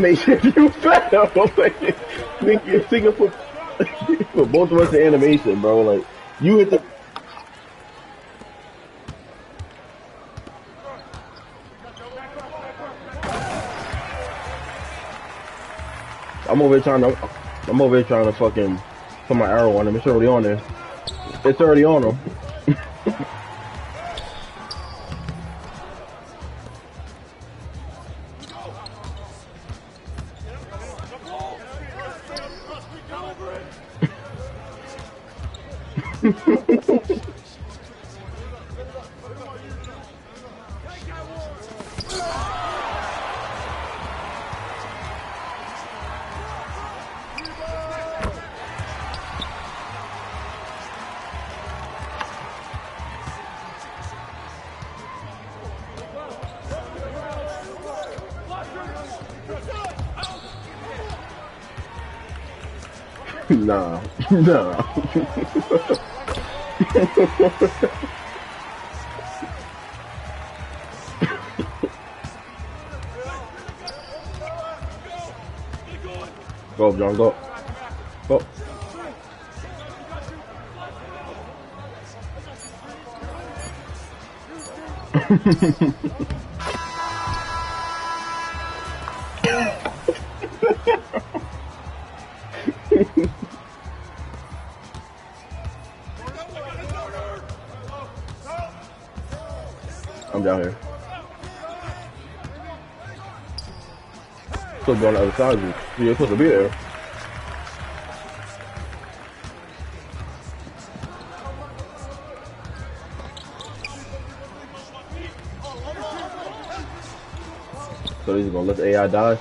In animation you fell? like, think you're thinking for, for both of us in animation, bro. Like, you hit the. I'm over here trying to. I'm over here trying to fucking put my arrow on him. It's already on there. It's already on him. nah. go, John, go. Go. Be on the other side of you. You're supposed to be there. So he's gonna let the AI die?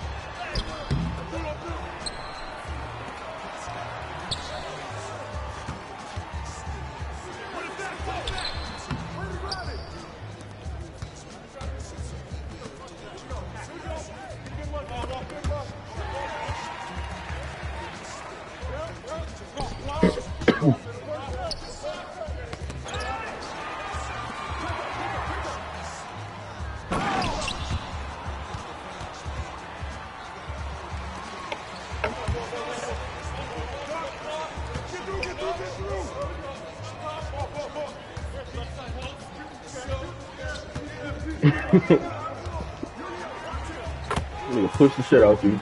The shit out you.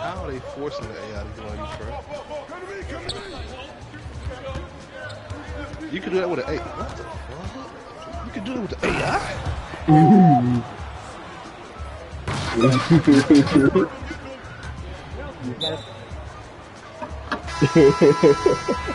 How are they forcing the AI to do all these crap? You can do that with an AI. What the fuck? You can do it with an AI?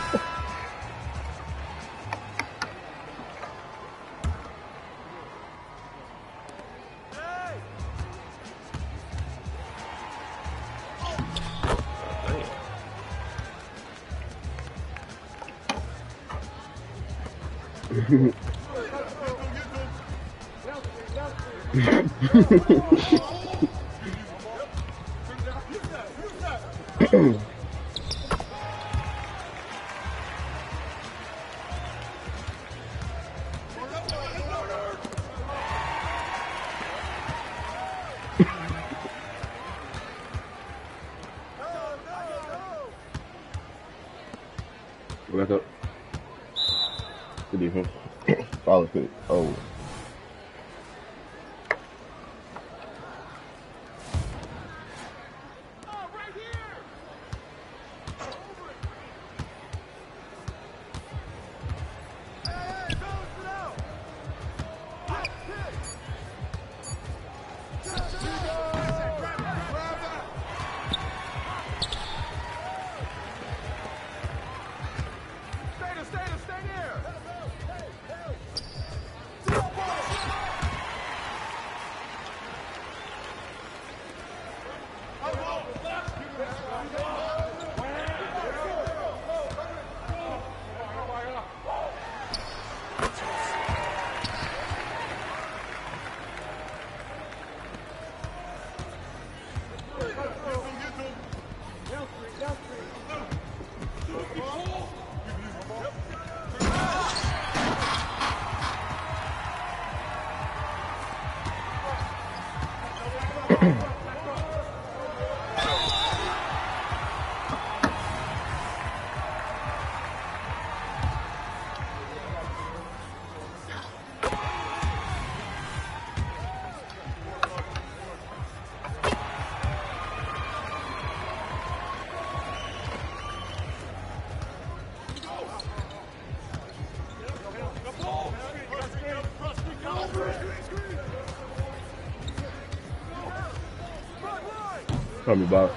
Tell about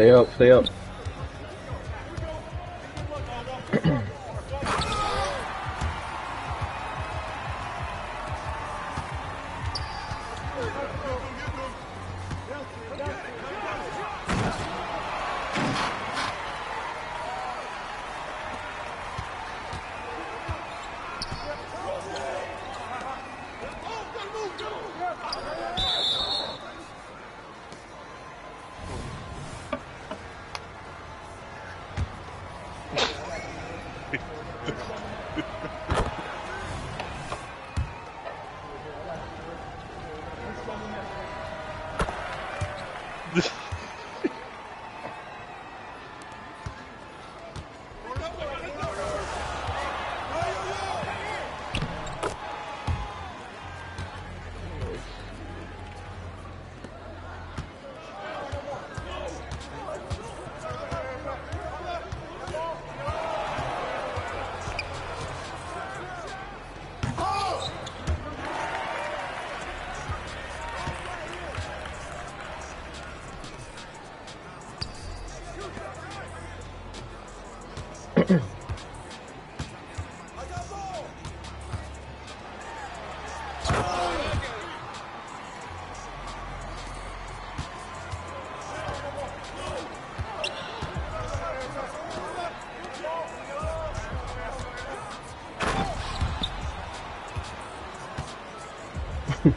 Stay up, stay up.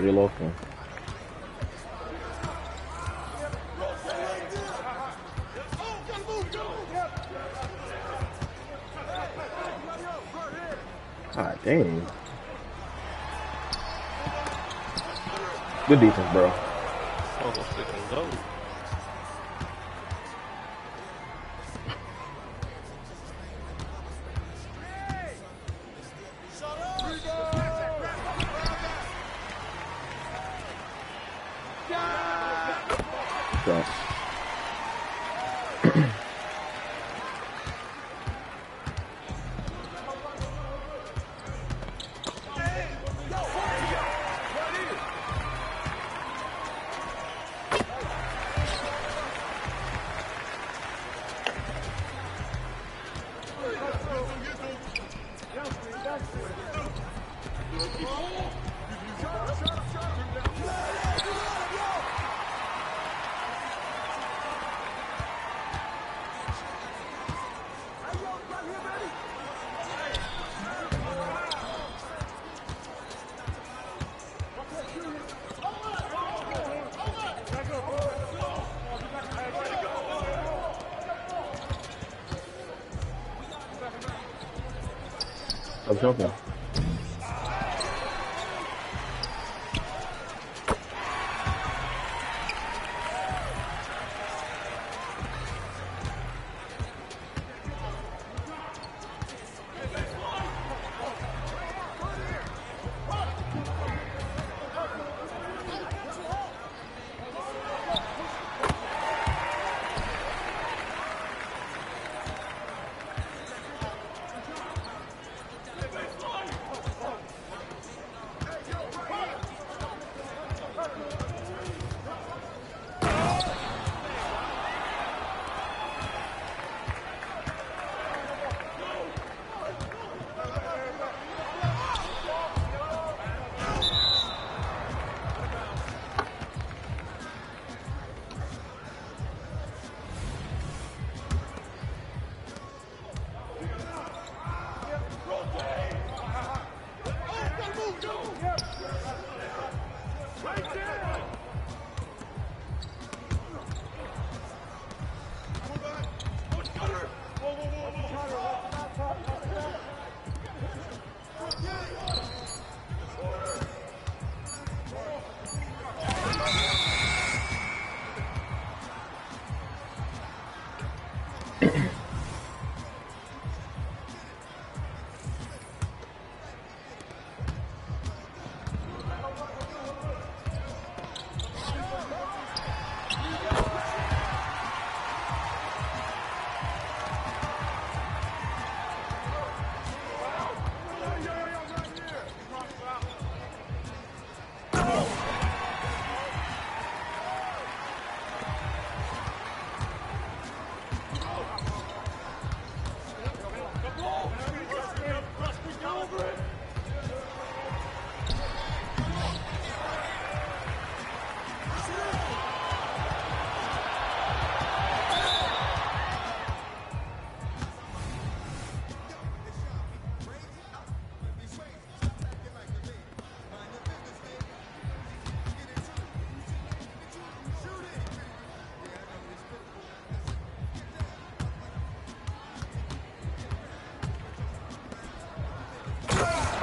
Already lost one. Ah, God dang. Good defense, bro. Stop jumping.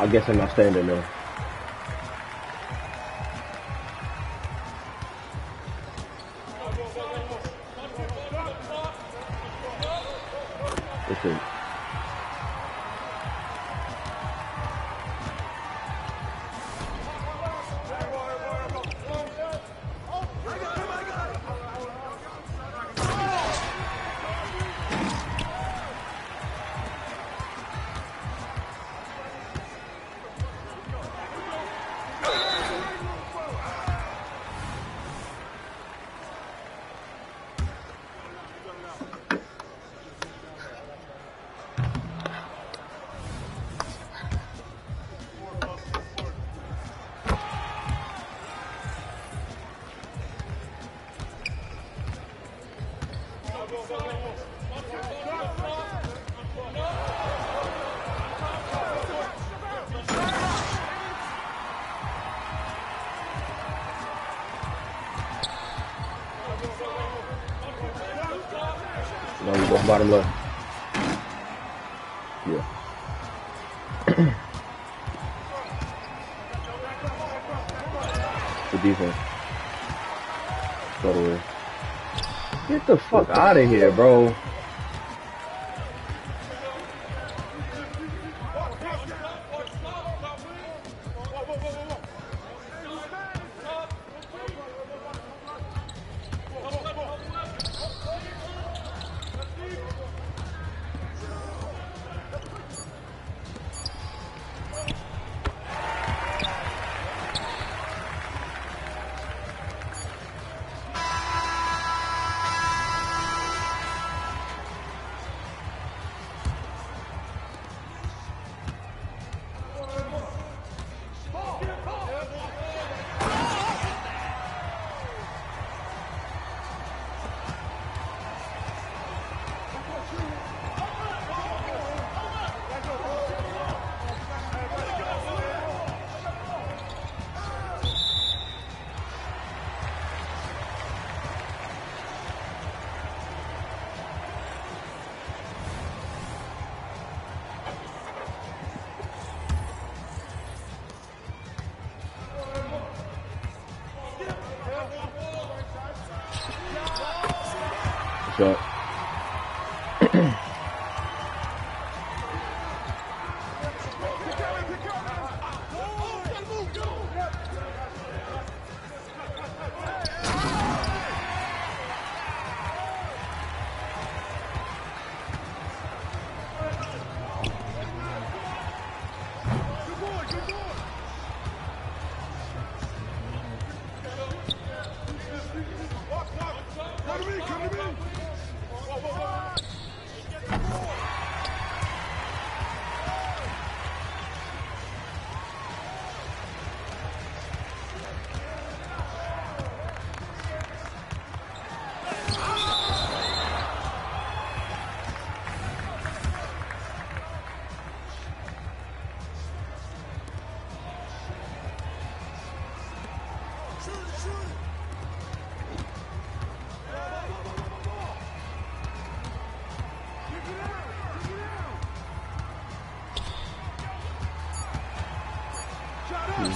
I guess I'm not standing there. Out of here, bro.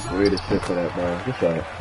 Weird as shit for that, bro. Good shot.